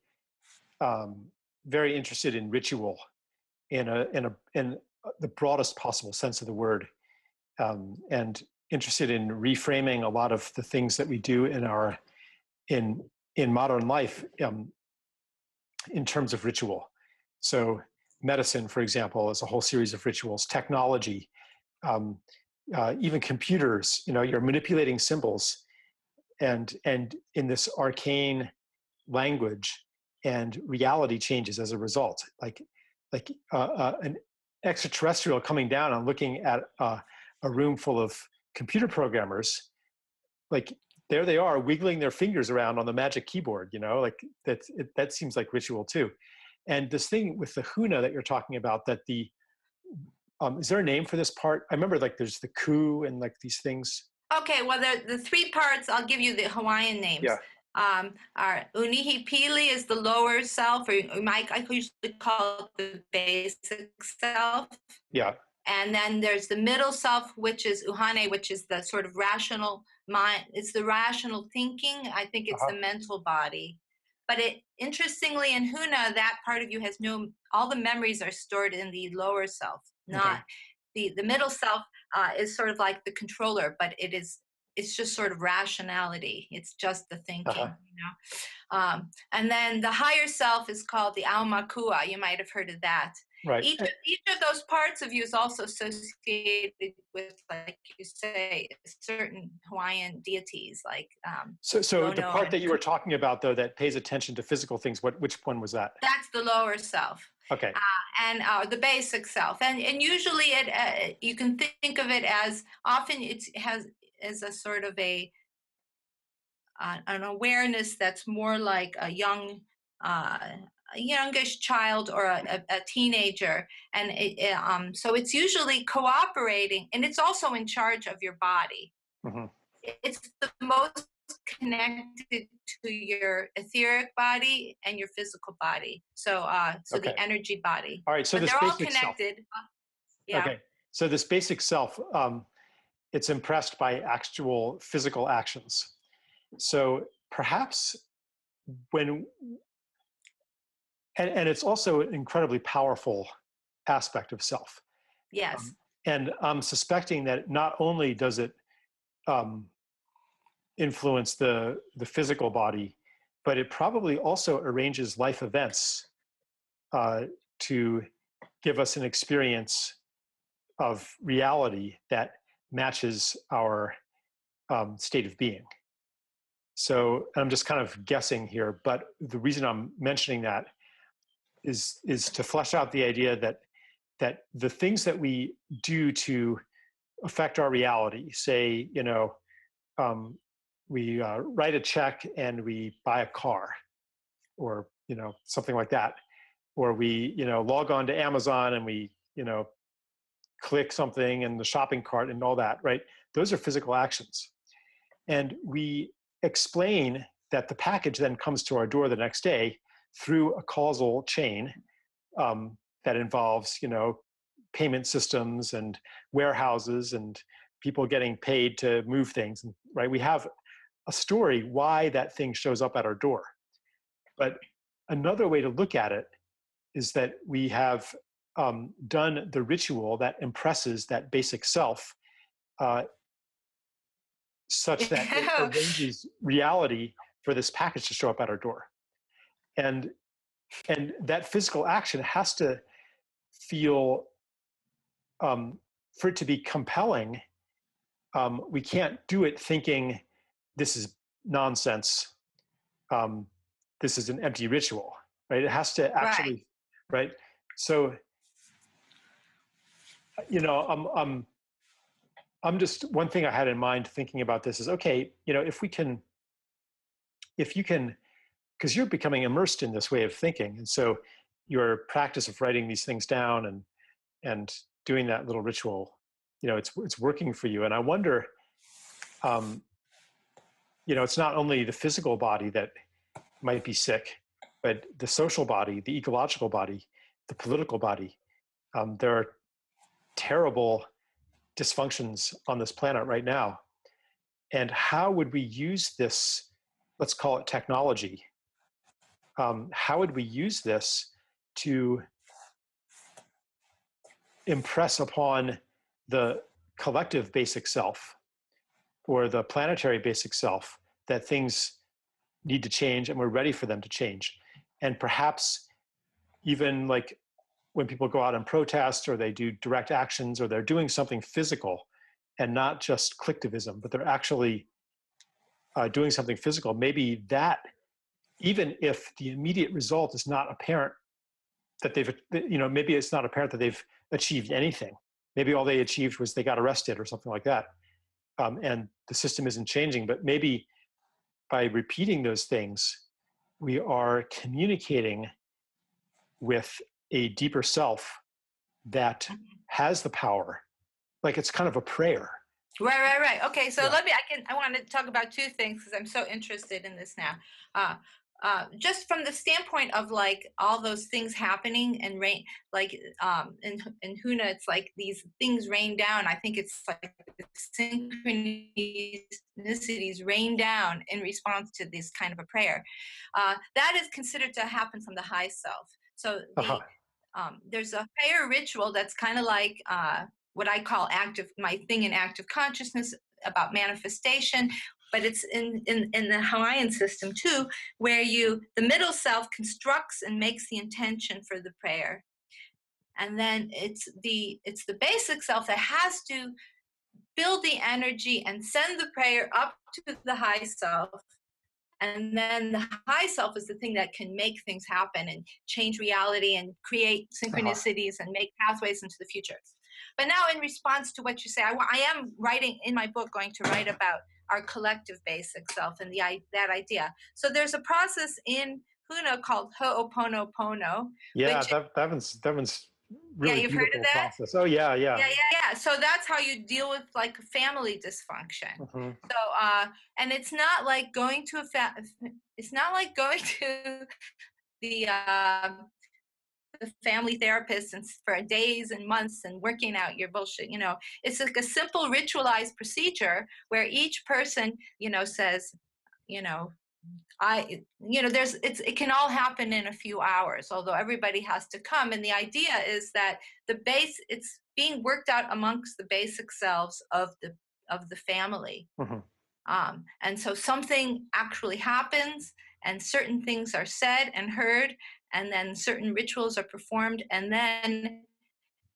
um, very interested in ritual in a in a in the broadest possible sense of the word um, and interested in reframing a lot of the things that we do in our in in modern life um, in terms of ritual so medicine, for example, is a whole series of rituals. Technology, um, uh, even computers, you know, you're manipulating symbols, and and in this arcane language, and reality changes as a result. Like like uh, uh, an extraterrestrial coming down and looking at uh, a room full of computer programmers, like there they are wiggling their fingers around on the magic keyboard. You know, like that that seems like ritual too. And this thing with the huna that you're talking about, that the um, is there a name for this part? I remember like there's the ku and like these things. Okay, well the the three parts I'll give you the Hawaiian names. Yeah. Um, our unihipili is the lower self, or Mike I usually call it the basic self. Yeah. And then there's the middle self, which is uhane, which is the sort of rational mind. It's the rational thinking. I think it's uh-huh. the mental body. but it interestingly in Huna, that part of you has no all the memories are stored in the lower self, not Okay. the the middle self uh, is sort of like the controller, but it is it's just sort of rationality. It's just the thinking, Uh-huh. you know. Um, and then the higher self is called the Aumakua. You might have heard of that. Right. Each of, each of those parts of you is also associated with, like you say, certain Hawaiian deities, like um, So, so the part and that you were talking about, though, that pays attention to physical things, what, which one was that? that's the lower self. Okay. and uh, the basic self and and usually it uh, you can think of it as often it's, it has as a sort of a uh, an awareness that's more like a young uh, a youngish child or a, a, teenager and it, um, so it's usually cooperating and it's also in charge of your body Mhm. it's the most connected to your etheric body and your physical body so uh so Okay. the energy body All right. So they're all basic self. connected Uh, yeah Okay. So this basic self, um, it's impressed by actual physical actions. So perhaps when, and, and it's also an incredibly powerful aspect of self. yes And I'm suspecting that not only does it um, influence the, the physical body, but it probably also arranges life events uh, to give us an experience of reality that matches our um, state of being. So I'm just kind of guessing here, but the reason I'm mentioning that is is to flesh out the idea that that the things that we do to affect our reality, say, you know, um, we uh, write a check and we buy a car, or you know, something like that, or we, you know, log on to Amazon and we, you know, click something and the shopping cart and all that, right? Those are physical actions, and we explain that the package then comes to our door the next day through a causal chain um, that involves, you know, payment systems and warehouses and people getting paid to move things right? We have a story why that thing shows up at our door. But another way to look at it is that we have um, done the ritual that impresses that basic self uh, such that it Yeah. arranges reality for this package to show up at our door. And and that physical action has to feel um, for it to be compelling um, we can't do it thinking this is nonsense. Um, this is an empty ritual right? It has to actually right, so you know i'm i'm i'm just one thing i had in mind thinking about this is okay you know if we can if you can because you're becoming immersed in this way of thinking. And so your practice of writing these things down and and doing that little ritual you know it's it's working for you. And i wonder um you know it's not only the physical body that might be sick but the social body the ecological body the political body. Um, there are terrible dysfunctions on this planet right now. And how would we use this let's call it technology um, how would we use this to impress upon the collective basic self or the planetary basic self that things need to change and we're ready for them to change? And perhaps even like when people go out and protest or they do direct actions or they're doing something physical and not just collectivism but they're actually uh, doing something physical maybe that even if the immediate result is not apparent that they've you know maybe it's not apparent that they've achieved anything. Maybe all they achieved was they got arrested or something like that um, and the system isn't changing. But maybe by repeating those things we are communicating with a deeper self that has the power like it's kind of a prayer Right, right, right. Okay, so Yeah. let me. I can. I want to talk about two things because I'm so interested in this now. Uh, uh, just from the standpoint of like all those things happening and rain, like um, in in Huna, it's like these things rain down. I think it's like the synchronicities rain down in response to this kind of a prayer. Uh, that is considered to happen from the high self. So the, uh-huh. Um, there's a prayer ritual that's kind of like uh, what I call active, my thing in active consciousness about manifestation, but it's in, in, in the Hawaiian system too, where you, the middle self constructs and makes the intention for the prayer. And then it's the, it's the basic self that has to build the energy and send the prayer up to the high self. And then the high self is the thing that can make things happen and change reality and create uh-huh. synchronicities and make pathways into the future. But now, in response to what you say, I, I am writing in my book, going to write about our collective basic self and the that idea. So there's a process in Huna called Ho'oponopono. Yeah, that, that one's that one's really yeah, you've heard of that? process. Oh yeah, yeah. Yeah, yeah, yeah. So that's how you deal with like family dysfunction. Mm-hmm. So uh and it's not like going to a fa- it's not like going to the uh, the family therapist and for days and months and working out your bullshit you know it's like a simple ritualized procedure where each person you know says you know i you know there's it's it can all happen in a few hours although everybody has to come and the idea is that the base it's being worked out amongst the basic selves of the of the family mm-hmm. um, and so something actually happens and certain things are said and heard and then certain rituals are performed and then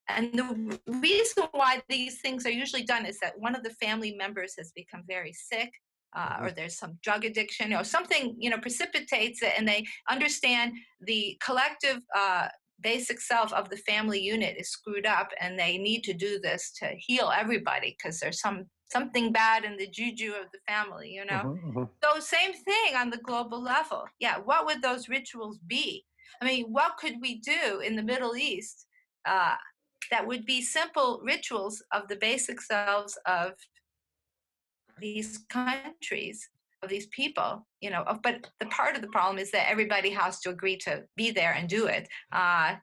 and the reason why these things are usually done is that one of the family members has become very sick uh, mm-hmm. or there's some drug addiction or something you know precipitates it and they understand the collective uh, basic self of the family unit is screwed up and they need to do this to heal everybody because there's some something bad in the juju of the family you know mm-hmm, mm-hmm. so same thing on the global level yeah what would those rituals be I mean, what could we do in the Middle East uh, that would be simple rituals of the basic selves of these countries, of these people, you know? But the part of the problem is that everybody has to agree to be there and do it, uh,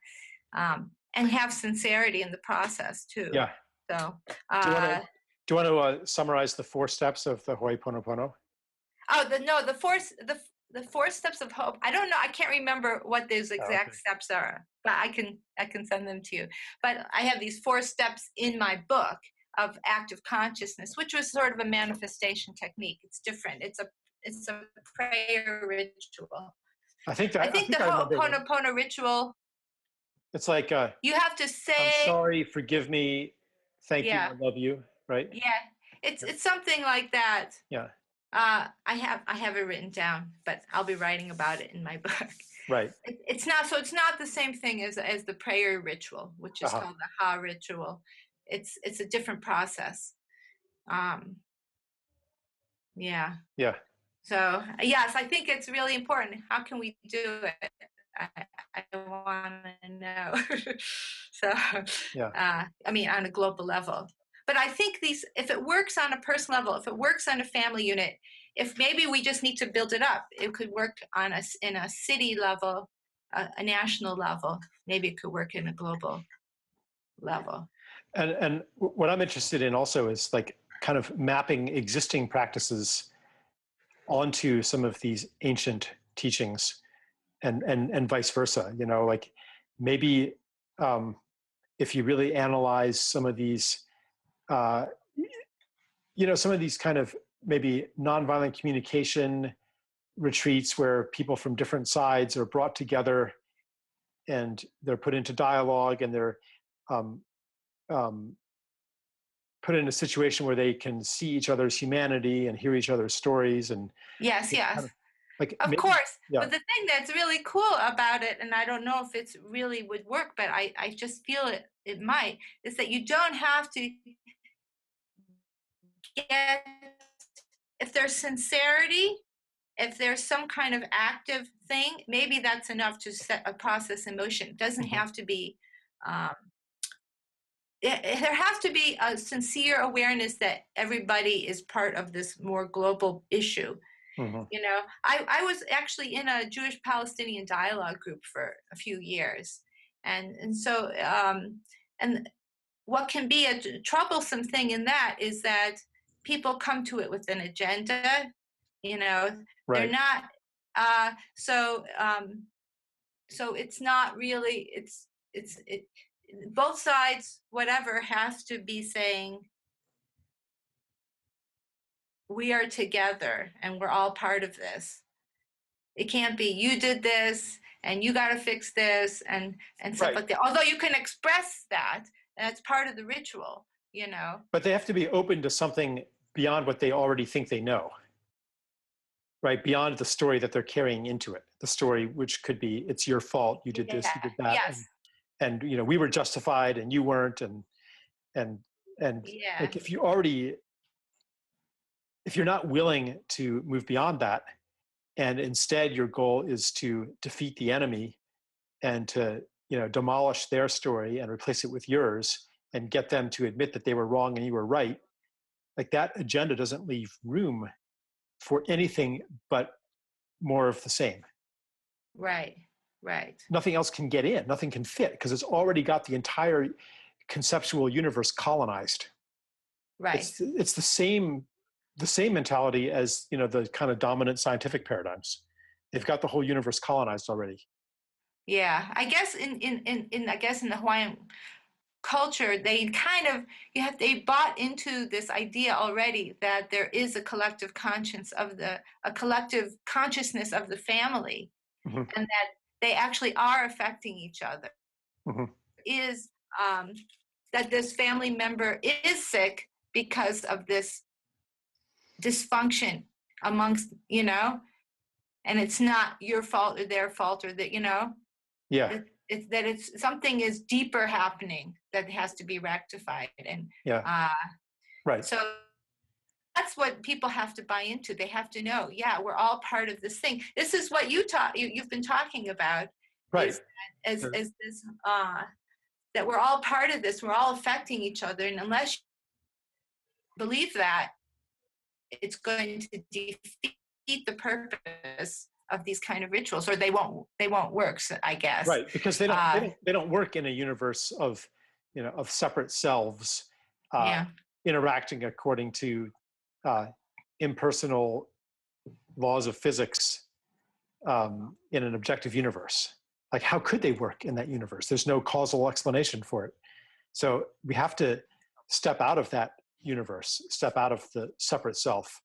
um, and have sincerity in the process too. Yeah. So. Uh, do you want to, uh, summarize the four steps of the Ho'oponopono? Oh, the no, the four the the four steps of hope i don't know i can't remember what those oh, exact okay. steps are but i can i can send them to you but i have these four steps in my book of active consciousness which was sort of a manifestation technique it's different it's a it's a prayer ritual i think that, i think, I think the ho'oponopono ritual it's like uh, you have to say i'm sorry forgive me thank yeah. you i love you right yeah it's it's something like that yeah uh, I have I have it written down, but I'll be writing about it in my book. Right. It, it's not so it's not the same thing as as the prayer ritual, which is uh-huh. called the Ha ritual. It's it's a different process. Um. Yeah. Yeah. So yes, I think it's really important. How can we do it? I, I want to know. so, yeah. Uh, I mean, on a global level. But I think these, if it works on a personal level, if it works on a family unit, if maybe we just need to build it up, it could work on a in a city level, a, a national level. Maybe it could work in a global level. And and what I'm interested in also is like kind of mapping existing practices onto some of these ancient teachings and and and vice versa you know like maybe um, if you really analyze some of these uh, you know, some of these kind of maybe nonviolent communication retreats where people from different sides are brought together and they're put into dialogue and they're um, um, put in a situation where they can see each other's humanity and hear each other's stories and yes yes kind of, like of maybe, course yeah. but the thing that's really cool about it and i don't know if it's really would work but i i just feel it it might is that you don't have to get if there's sincerity if there's some kind of active thing maybe that's enough to set a process in motion it doesn't mm-hmm. have to be um, it, there has to be a sincere awareness that everybody is part of this more global issue Mm-hmm. You know, I, I was actually in a Jewish Palestinian dialogue group for a few years. And, and so, um, and what can be a troublesome thing in that is that people come to it with an agenda, you know, right. they're not, uh, so, um, so it's not really, it's, it's, it, both sides, whatever, has to be saying, we are together and we're all part of this. It can't be you did this and you got to fix this and and stuff right. like that. Although you can express that, that's part of the ritual, you know. But they have to be open to something beyond what they already think they know. Right, beyond the story that they're carrying into it. The story which could be it's your fault, you did yeah. this, you did that. Yes. And, you know, we were justified and you weren't and and and yeah. like if you already if you're not willing to move beyond that and instead your goal is to defeat the enemy and to you know demolish their story and replace it with yours and get them to admit that they were wrong and you were right like that agenda doesn't leave room for anything but more of the same right right nothing else can get in nothing can fit because it's already got the entire conceptual universe colonized right it's, it's the same the same mentality as you know the kind of dominant scientific paradigms. They've got the whole universe colonized already. Yeah, I guess in in in, in I guess in the Hawaiian culture they kind of you have they bought into this idea already that there is a collective conscience of the a collective consciousness of the family mm-hmm. and that they actually are affecting each other mm-hmm. is um, that this family member is sick because of this dysfunction amongst you know? And it's not your fault or their fault or that you know? Yeah. It, it's that it's something is deeper happening that has to be rectified and yeah. uh, right. so that's what people have to buy into they have to know yeah we're all part of this thing this is what you taught you, you've been talking about right is, as, sure. as this uh that we're all part of this we're all affecting each other and unless you believe that it's going to defeat the purpose of these kind of rituals or they won't they won't work i guess right because they don't, uh, they don't, they don't work in a universe of you know of separate selves uh, yeah. interacting according to uh, impersonal laws of physics um, in an objective universe like how could they work in that universe there's no causal explanation for it so we have to step out of that universe, step out of the separate self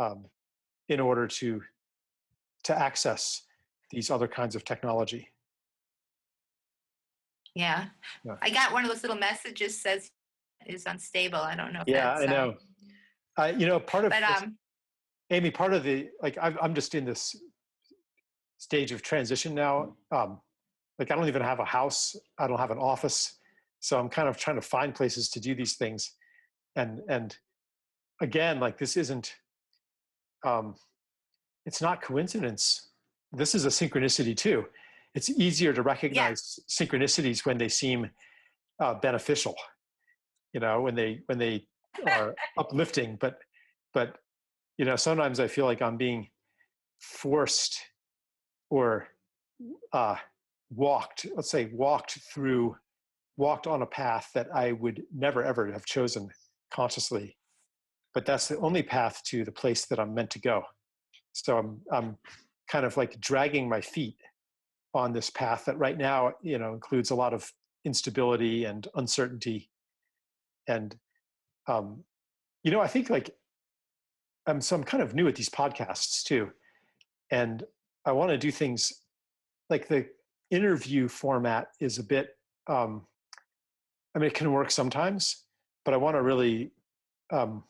um, in order to to access these other kinds of technology. Yeah. yeah. I got one of those little messages says is unstable. I don't know. yeah, I know. Uh, you know, part of but, um, Amy, part of the like, I'm, I'm just in this stage of transition now. Um, like, I don't even have a house. I don't have an office, so I'm kind of trying to find places to do these things and and again like this isn't um it's not coincidence this is a synchronicity too it's easier to recognize yeah. synchronicities when they seem uh, beneficial you know when they when they are uplifting but but you know sometimes i feel like i'm being forced or uh walked let's say walked through walked on a path that i would never ever have chosen consciously but that's the only path to the place that i'm meant to go. So i'm i'm kind of like dragging my feet on this path that right now you know includes a lot of instability and uncertainty and um you know i think like i'm so i'm kind of new at these podcasts too and i want to do things like the interview format is a bit um i mean it can work sometimes but I want to really um,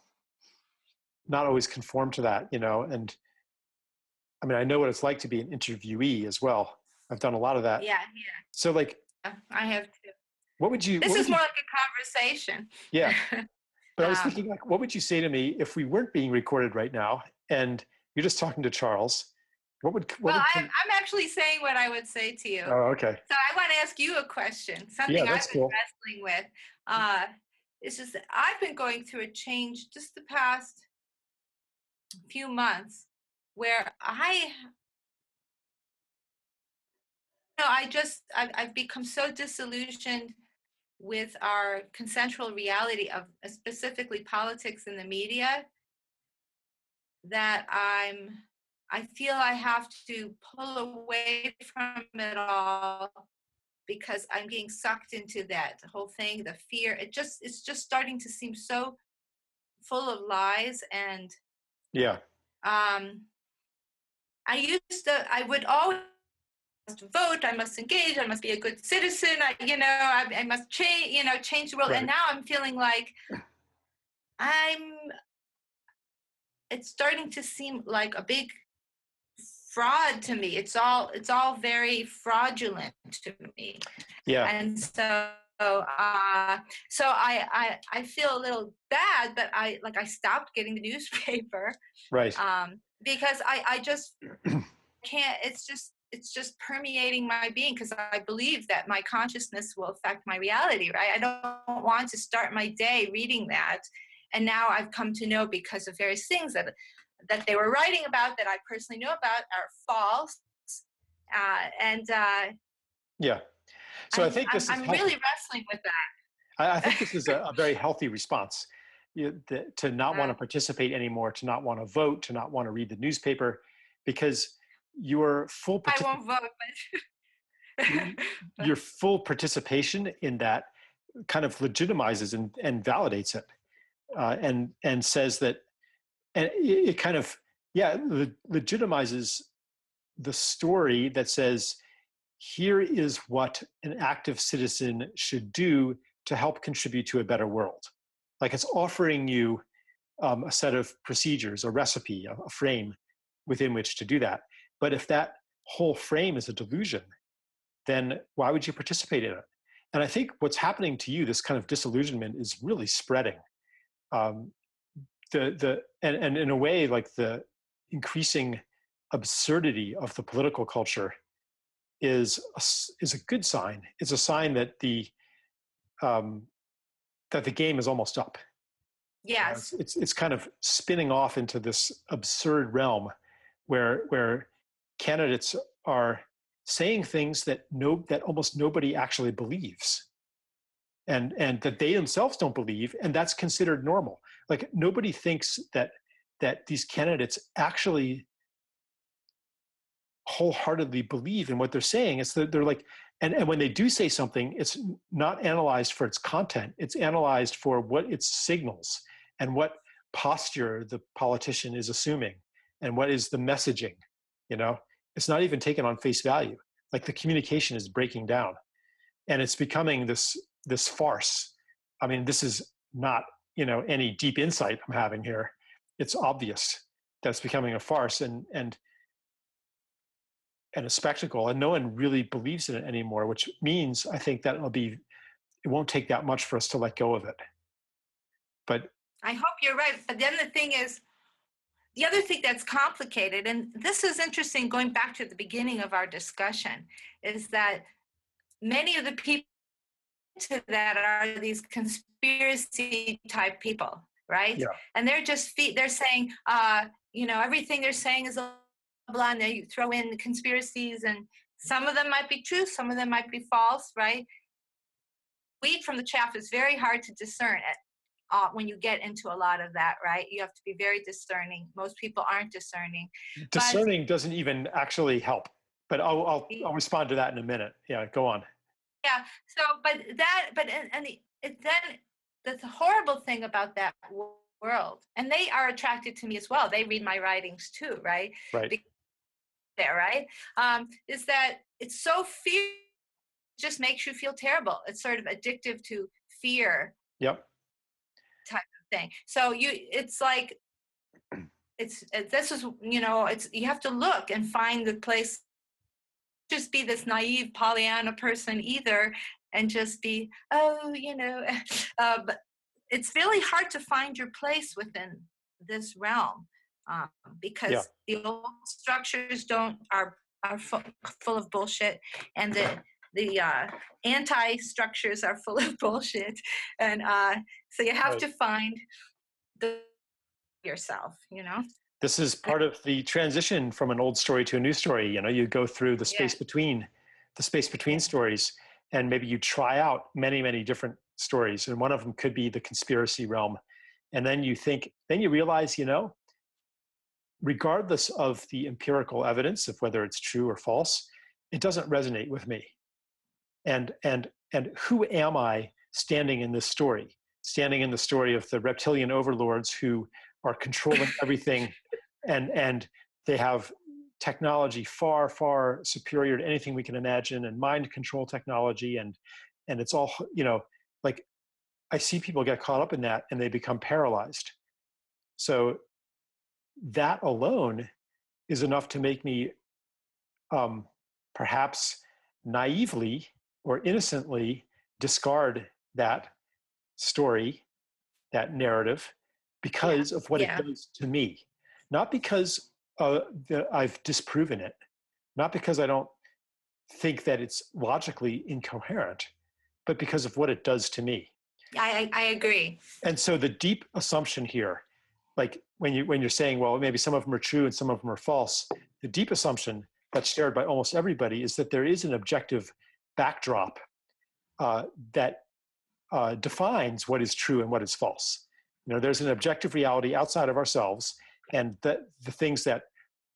not always conform to that, you know. And I mean, I know what it's like to be an interviewee as well. I've done a lot of that. Yeah, yeah. So, like, I have too. What would you? This is more you, like a conversation. Yeah. But I was um, thinking, like, what would you say to me if we weren't being recorded right now and you're just talking to Charles? What would? What well, would I'm, I'm actually saying what I would say to you. Oh, okay. So I want to ask you a question. Something yeah, I've been cool. wrestling with. Uh, it's just I've been going through a change just the past few months where I know I just I've, I've become so disillusioned with our consensual reality of uh, specifically politics in the media that I'm I feel I have to pull away from it all because I'm getting sucked into that whole thing, the fear. It just it's just starting to seem so full of lies and yeah. Um I used to I would always vote, I must engage, I must be a good citizen, I you know, I, I must change, you know, change the world. Right. And now I'm feeling like I'm it's starting to seem like a big fraud to me it's all it's all very fraudulent to me Yeah. and so uh so I, I i feel a little bad but i like i stopped getting the newspaper Right. um because i i just can't it's just it's just permeating my being because i believe that my consciousness will affect my reality right? I don't want to start my day reading that. And now i've come to know because of various things that that they were writing about that i personally know about are false uh, and uh, Yeah. So I I'm, think this I'm, is I'm really wrestling with that. I, I think this is a, a very healthy response. You, the, to not want to participate anymore, to not want to vote, to not want to read the newspaper, because your full i won't vote but your full participation in that kind of legitimizes and, and validates it, uh, and and says that, and it, it kind of yeah le- legitimizes the story that says here is what an active citizen should do to help contribute to a better world. Like it's offering you um, a set of procedures, a recipe, a, a frame within which to do that. But if that whole frame is a delusion, then why would you participate in it? And I think what's happening to you, this kind of disillusionment, is really spreading. Um, the the and, and in a way, like the increasing absurdity of the political culture is a, is a good sign. It's a sign that the um, that the game is almost up. Yes It's, it's it's kind of spinning off into this absurd realm where where candidates are saying things that no that almost nobody actually believes. And and that they themselves don't believe and that's considered normal. Like nobody thinks that that these candidates actually wholeheartedly believe in what they're saying. It's that they're like and, and when they do say something it's not analyzed for its content. It's analyzed for what it signals and what posture the politician is assuming and what is the messaging you know it's not even taken on face value. Like the communication is breaking down and it's becoming this this farce. I mean this is not you know any deep insight i'm having here. It's obvious that's becoming a farce and and and a spectacle and no one really believes in it anymore which means i think that it'll be it won't take that much for us to let go of it. But I hope you're right. But then the thing is, the other thing that's complicated, and this is interesting going back to the beginning of our discussion, is that many of the people to that are these conspiracy type people, right? Yeah. And they're just fe- they're saying, uh, you know, everything they're saying is blah blah, and they throw in conspiracies, and some of them might be true, some of them might be false, right? Wheat from the chaff is very hard to discern it uh, when you get into a lot of that, right? You have to be very discerning. Most people aren't discerning. discerning doesn't even actually help but I'll, I'll i'll respond to that in a minute yeah go on Yeah. So, but that, but and, and the, it then the horrible thing about that world, and they are attracted to me as well. They read my writings too, right? right Be- There, right? Um, is that it's so fear just makes you feel terrible. It's sort of addictive to fear yep thing. So you, it's like, it's it, this is you know it's you have to look and find the place. Just be this naive Pollyanna person either, and just be oh you know, uh, but it's really hard to find your place within this realm um, because the old structures don't are are full, full of bullshit and the the uh, anti structures are full of bullshit. And uh, so you have Right. to find the yourself you know? This is part of the transition from an old story to a new story you know? You go through the space Yeah. between the space between stories and maybe you try out many many different stories and one of them could be the conspiracy realm. And then you think then you realize you know regardless of the empirical evidence of whether it's true or false it doesn't resonate with me and and and who am i standing in this story? Standing in the story of the reptilian overlords who are controlling everything and and they have technology far far superior to anything we can imagine and mind control technology and and it's all you know like i see people get caught up in that and they become paralyzed. So that alone is enough to make me um, perhaps naively or innocently discard that story that narrative because of what Yeah. it does to me not because uh, that I've disproven it, not because I don't think that it's logically incoherent, but because of what it does to me. I, I I agree. And so the deep assumption here, like when you when you're saying, well, maybe some of them are true and some of them are false, the deep assumption that's shared by almost everybody is that there is an objective backdrop uh, that uh, defines what is true and what is false. You know, there's an objective reality outside of ourselves, and the the things that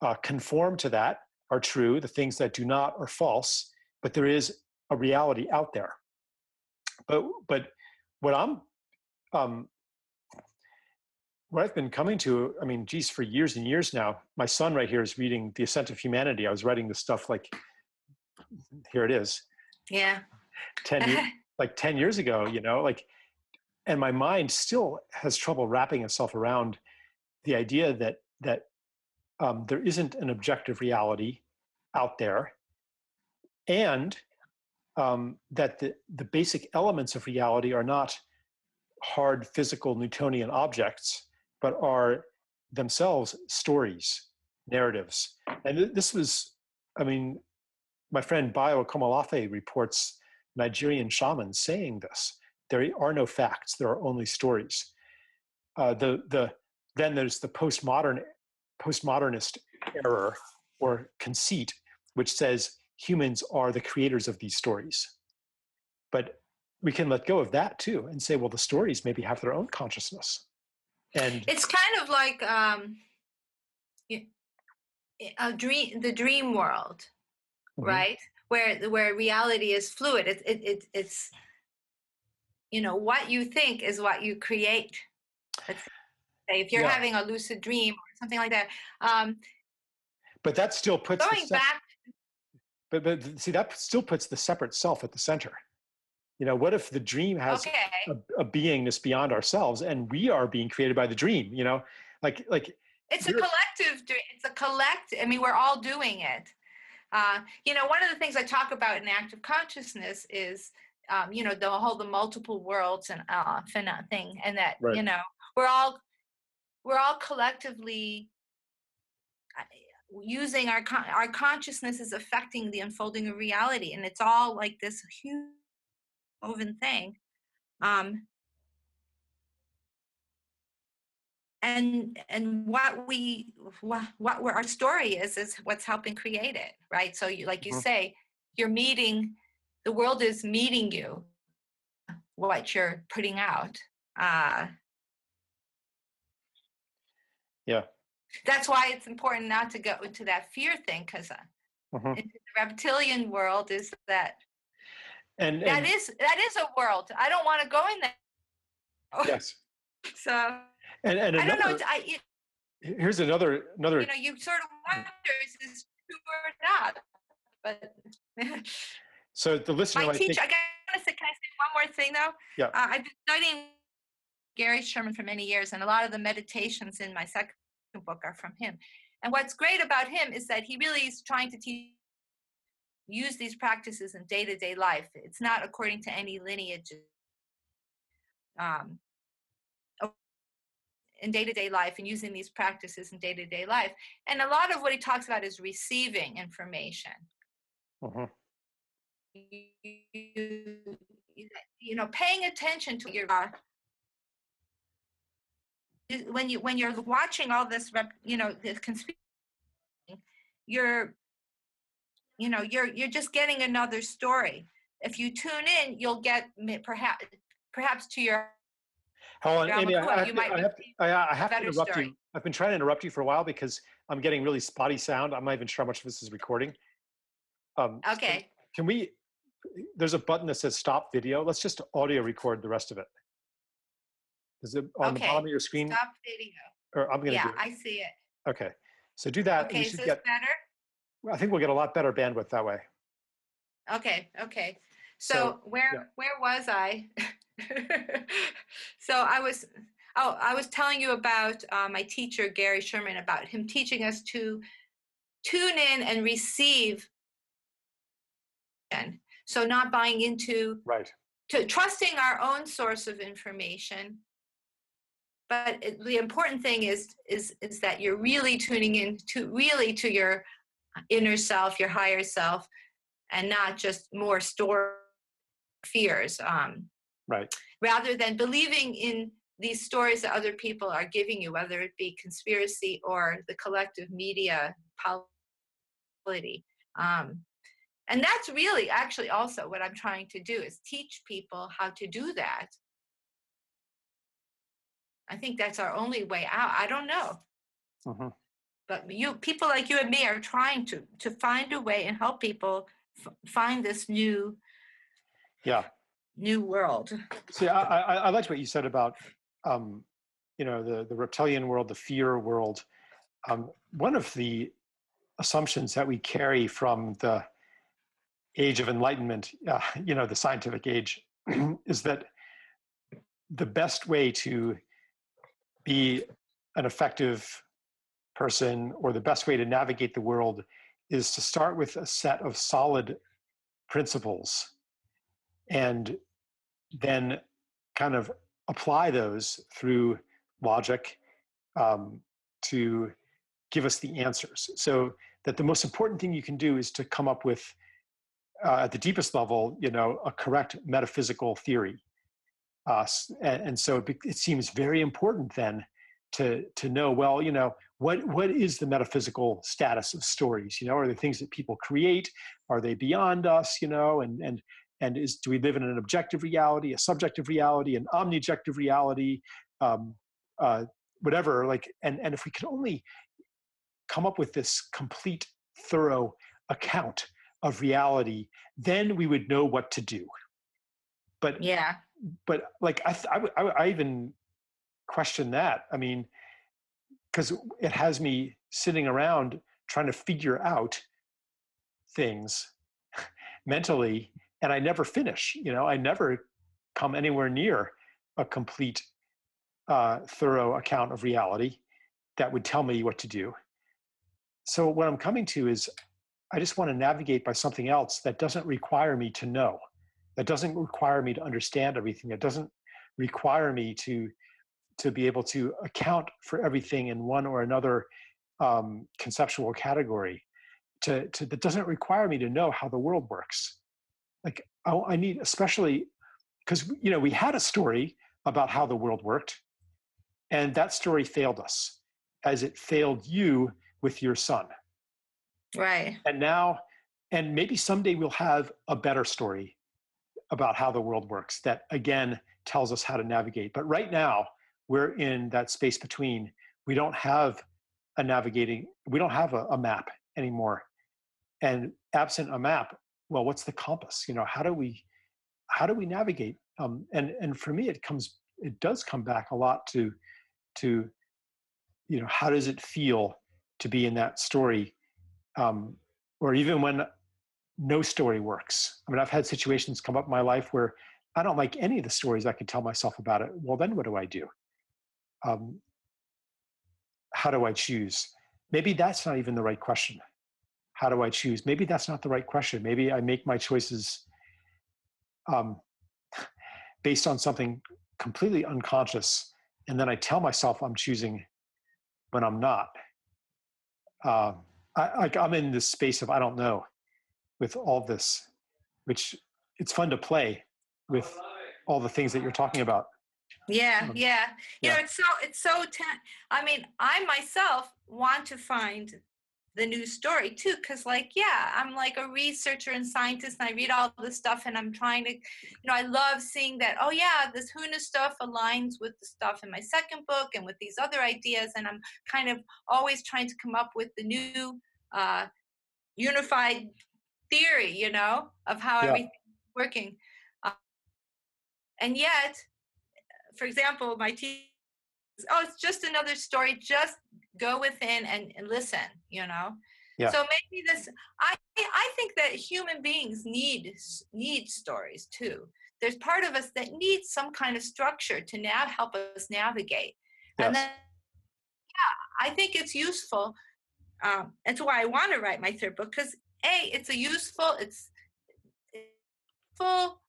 uh, conform to that are true. The things that do not are false. But there is a reality out there. But but what I'm um, what I've been coming to, I mean, geez, for years and years now, my son right here is reading The Ascent of Humanity. I was writing this stuff like, here it is, Yeah. 10, like 10 years ago, you know, like, and my mind still has trouble wrapping itself around the idea that, that um, there isn't an objective reality out there and um, that the, the basic elements of reality are not hard physical Newtonian objects, but are themselves stories, narratives. And th- this was, I mean, my friend Bayo Akomolafe reports Nigerian shamans saying this. There are no facts, there are only stories. Uh, the, the, then there's the postmodern, postmodernist error or conceit, which says humans are the creators of these stories. But we can let go of that too and say, well, the stories maybe have their own consciousness. And It's kind of like um, a dream, the dream world, Mhm. right? Where where reality is fluid. It, it, it it's you know what you think is what you create. Say if you're Yeah. having a lucid dream or something like that. Um, but that still puts the going sep- back, but but see that still puts the separate self at the center. You know, what if the dream has okay, a, a beingness beyond ourselves and we are being created by the dream? You know, like like it's a collective. It's a collect. I mean, we're all doing it. Uh, you know, one of the things I talk about in active consciousness is, um, you know, the whole the multiple worlds and uh, thing, and that Right. you know we're all we're all collectively uh, using our con- our consciousness is affecting the unfolding of reality, and it's all like this huge woven thing. Um, and and what we what, what our story is is what's helping create it right so you like you Mhm. say you're meeting the world is meeting you what you're putting out uh Yeah. that's why it's important not to go into that fear thing because mhm. the reptilian world is that and, that and is that is a world i don't want to go in there yes, so and and i don't know I, it, here's another another you know you sort of wonder is this true or not but so the listener my might teacher think, i gotta say can i say one more thing though? Yeah. uh, i've been studying gary sherman for many years and a lot of the meditations in my second book are from him. And what's great about him is that he really is trying to teach use these practices in day-to-day life. It's not according to any lineage um, in day-to-day life and using these practices in day-to-day life. And a lot of what he talks about is receiving information. Mhm. you, you know paying attention to your when you when you're watching all this rep, you know this conspiracy you're you know you're you're just getting another story. If you tune in you'll get perhaps perhaps to your Hold on, Amy. I, I, have to, I, have to, I, have to interrupt story. you. I've been trying to interrupt you for a while because I'm getting really spotty sound. I'm not even sure how much of this is recording. Um, okay. Can we? There's a button that says stop video. Let's just audio record the rest of it. Is it on okay. the bottom of your screen? Stop video. Or I'm gonna. Yeah, I see it. Okay, so do that. Okay, so get, better. I think we'll get a lot better bandwidth that way. Okay. Okay. So, so where yeah. where was I? so I was oh I was telling you about uh, my teacher Gary Sherman about him teaching us to tune in and receive. So not buying into right to trusting our own source of information but it, the important thing is is is that you're really tuning in to really to your inner self your higher self and not just more store fears um, right rather than believing in these stories that other people are giving you whether it be conspiracy or the collective media polity um, and that's really actually also what i'm trying to do is teach people how to do that I think that's our only way out. I don't know. Uh-huh. But you, people like you and me, are trying to to find a way and help people f- find this new, yeah, new world. See, I, I, I liked what you said about, um, you know, the the reptilian world, the fear world. Um, one of the assumptions that we carry from the age of enlightenment, uh, you know, the scientific age, is that the best way to be an effective person or the best way to navigate the world is to start with a set of solid principles and then kind of apply those through logic um, to give us the answers. So that the most important thing you can do is to come up with, uh, at the deepest level, you know, a correct metaphysical theory us. And, and so it, it, seems very important then to, to know, well, you know, what, what is the metaphysical status of stories? You know, are they things that people create? Are they beyond us? You know, and, and, and is, do we live in an objective reality, a subjective reality, an omni-objective reality, um, uh, whatever, like, and, and if we could only come up with this complete, thorough account of reality, then we would know what to do. But yeah, but like I, I, I even question that. I mean, because it has me sitting around trying to figure out things mentally, and I never finish. You know, I never come anywhere near a complete, uh, thorough account of reality that would tell me what to do. So what I'm coming to is, I just want to navigate by something else that doesn't require me to know that doesn't require me to understand everything that doesn't require me to to be able to account for everything in one or another um, conceptual category to, to that doesn't require me to know how the world works like I, I need especially because you know we had a story about how the world worked and that story failed us as it failed you with your son right and now and maybe someday we'll have a better story about how the world works that again tells us how to navigate. But right now, we're in that space between. We don't have a navigating, we don't have a, a map anymore. And absent a map, well, what's the compass? You know, how do we how do we navigate? Um, and and for me, it comes it does come back a lot to to you know how does it feel to be in that story um, or even when no story works. I mean, I've had situations come up in my life where I don't like any of the stories I can tell myself about it. Well, then what do I do? Um, how do I choose? Maybe that's not even the right question. How do I choose? Maybe that's not the right question. Maybe I make my choices um, based on something completely unconscious, and then I tell myself I'm choosing when I'm not. Uh, I, I'm in this space of I don't know with all this, which it's fun to play with all the things that you're talking about. Yeah, Um, yeah. You know, yeah. it's so it's so ten- I mean, I myself want to find the new story too cuz like yeah, I'm like a researcher and scientist and I read all this stuff and I'm trying to you know, I love seeing that oh yeah, this Huna stuff aligns with the stuff in my second book and with these other ideas and I'm kind of always trying to come up with the new uh unified theory, you know, of how Yeah. everything's working. Uh, and yet for example, my team, oh, it's just another story. Just go within and, and listen, you know. Yeah. So maybe this, I I think that human beings need need stories too. There's part of us that needs some kind of structure to now help us navigate. Yes. And then, yeah, I think it's useful. Um, that's why I want to write my third book because a, it's a useful, it's full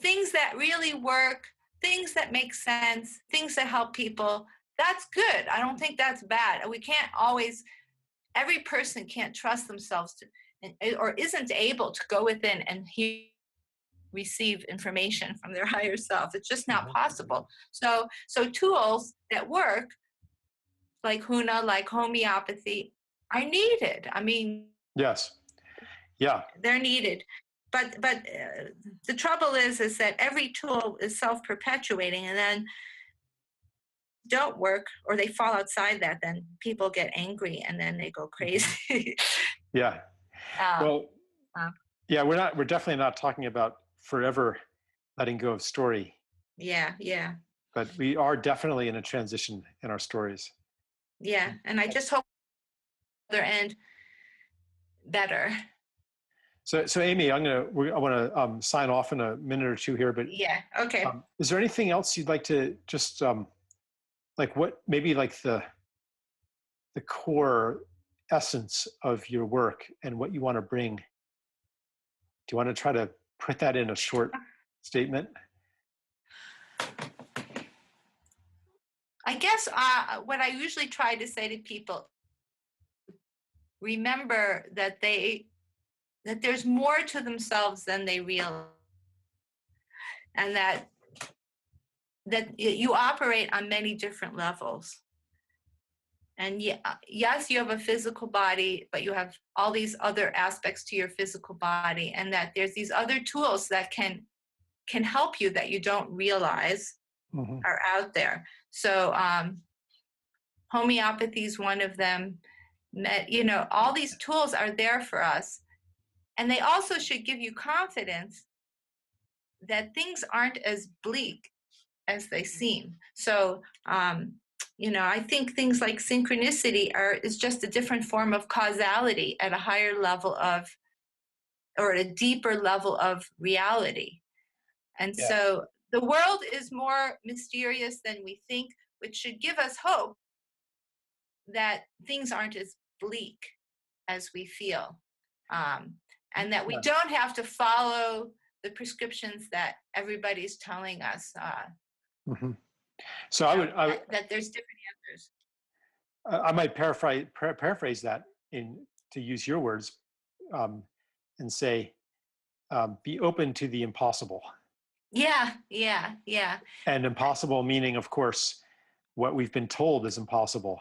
things that really work, things that make sense, things that help people. That's good. I don't think that's bad. We can't always. Every person can't trust themselves to, eh, or isn't able to go within and hear receive information from their higher self it's just not Mhm. possible so so tools that work like huna like homeopathy are needed i mean Yes. Yeah. they're needed but but uh, the trouble is is that every tool is self-perpetuating and then don't work or they fall outside that then people get angry and then they go crazy. Yeah. um, Well, uh, yeah, we're not, we're definitely not talking about forever letting go of story, yeah yeah. But we are definitely in a transition in our stories. yeah and i just hope other end better. So, so Amy, I'm gonna, we, I want to um, sign off in a minute or two here, but yeah okay. um, is there anything else you'd like to just, um, like what, maybe like the, the core essence of your work and what you want to bring? Do you want to try to put that in a short statement? I guess uh, what I usually try to say to people remember that they that there's more to themselves than they realize and that that you operate on many different levels and uh, yes you have a physical body but you have all these other aspects to your physical body and that there's these other tools that can can help you that you don't realize Mhm. are out there. So um, homeopathy is one of them. You know, all these tools are there for us, and they also should give you confidence that things aren't as bleak as they seem. So um, you know, I think things like synchronicity are is just a different form of causality at a higher level of, or at a deeper level of reality. And Yeah. so the world is more mysterious than we think, which should give us hope that things aren't as bleak as we feel. Um, and that we don't have to follow the prescriptions that everybody's telling us. Uh, Mhm. So I would, I, would- that, there's different answers. I I might paraphrase, paraphrase that in to use your words um, and say, um, be open to the impossible. Yeah, yeah, yeah, And impossible meaning, of course, what we've been told is impossible.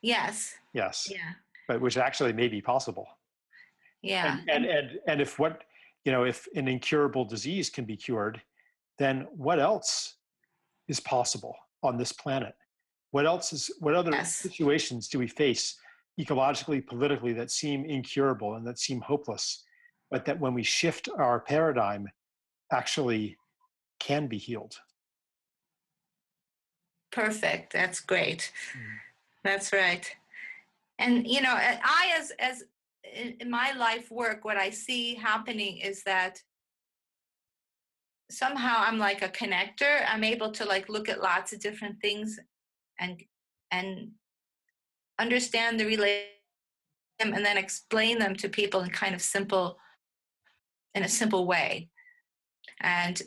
yes, Yes, yeah, but which actually may be possible. yeah, And, and and and if what you know, if an incurable disease can be cured, then what else is possible on this planet? What else is what other Yes. situations do we face ecologically, politically that seem incurable and that seem hopeless, but that when we shift our paradigm, actually can be healed? perfect. That's great. Mm. That's right. And you know, I as as in, in my life work, what I see happening is that somehow I'm like a connector. I'm able to like look at lots of different things and and understand the relation and then explain them to people in kind of simple in a simple way. And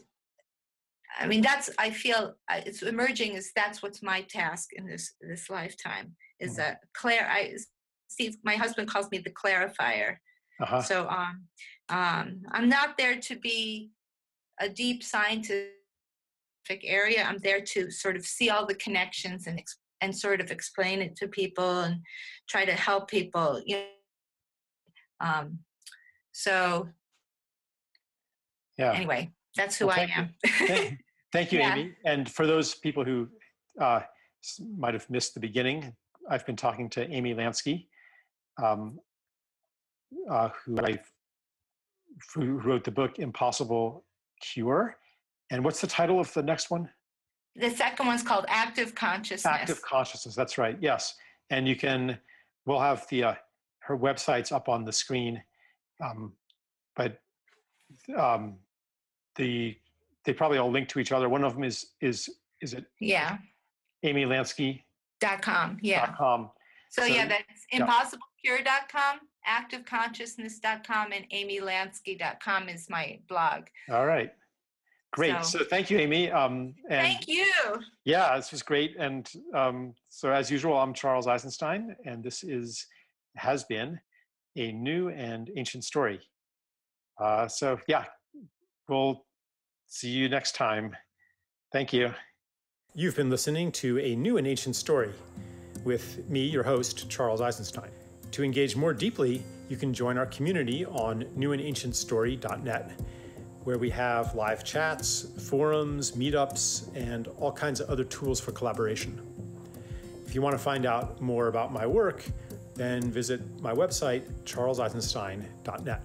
I mean, that's I feel it's emerging is that's what's my task in this this lifetime is Mhm. a Claire. I Steve, my husband calls me the clarifier. Uh-huh. So um, um, I'm not there to be a deep scientific area. I'm there to sort of see all the connections and and sort of explain it to people and try to help people. You know, um, so Yeah. anyway, that's who Well, I you. am. Thank, thank you, Yeah. Amy. And for those people who uh, might have missed the beginning, I've been talking to Amy Lansky, um, uh, who I who wrote the book Impossible Cure. And what's the title of the next one? the second one's called Active Consciousness. Active Consciousness. That's right. Yes. And you can. We'll have the uh, her websites up on the screen, um, but um, the they probably all link to each other. One of them is is is it yeah. amylansky.com. Dot com. Yeah. dot So, So, yeah, that's yeah. impossiblecure.com, activeconsciousness.com, and amylansky.com is my blog. All right. Great. So- So, thank you, Amy. Um, and Thank you. yeah, this was great. And um, so, as usual, I'm Charles Eisenstein, and this is has been a new and ancient story. Uh, so, yeah, we'll see you next time. Thank you. You've been listening to a new and ancient story with me, your host, Charles Eisenstein. To engage more deeply, you can join our community on newandancientstory.net, where we have live chats, forums, meetups, and all kinds of other tools for collaboration. If you want to find out more about my work, then visit my website, charleseisenstein.net.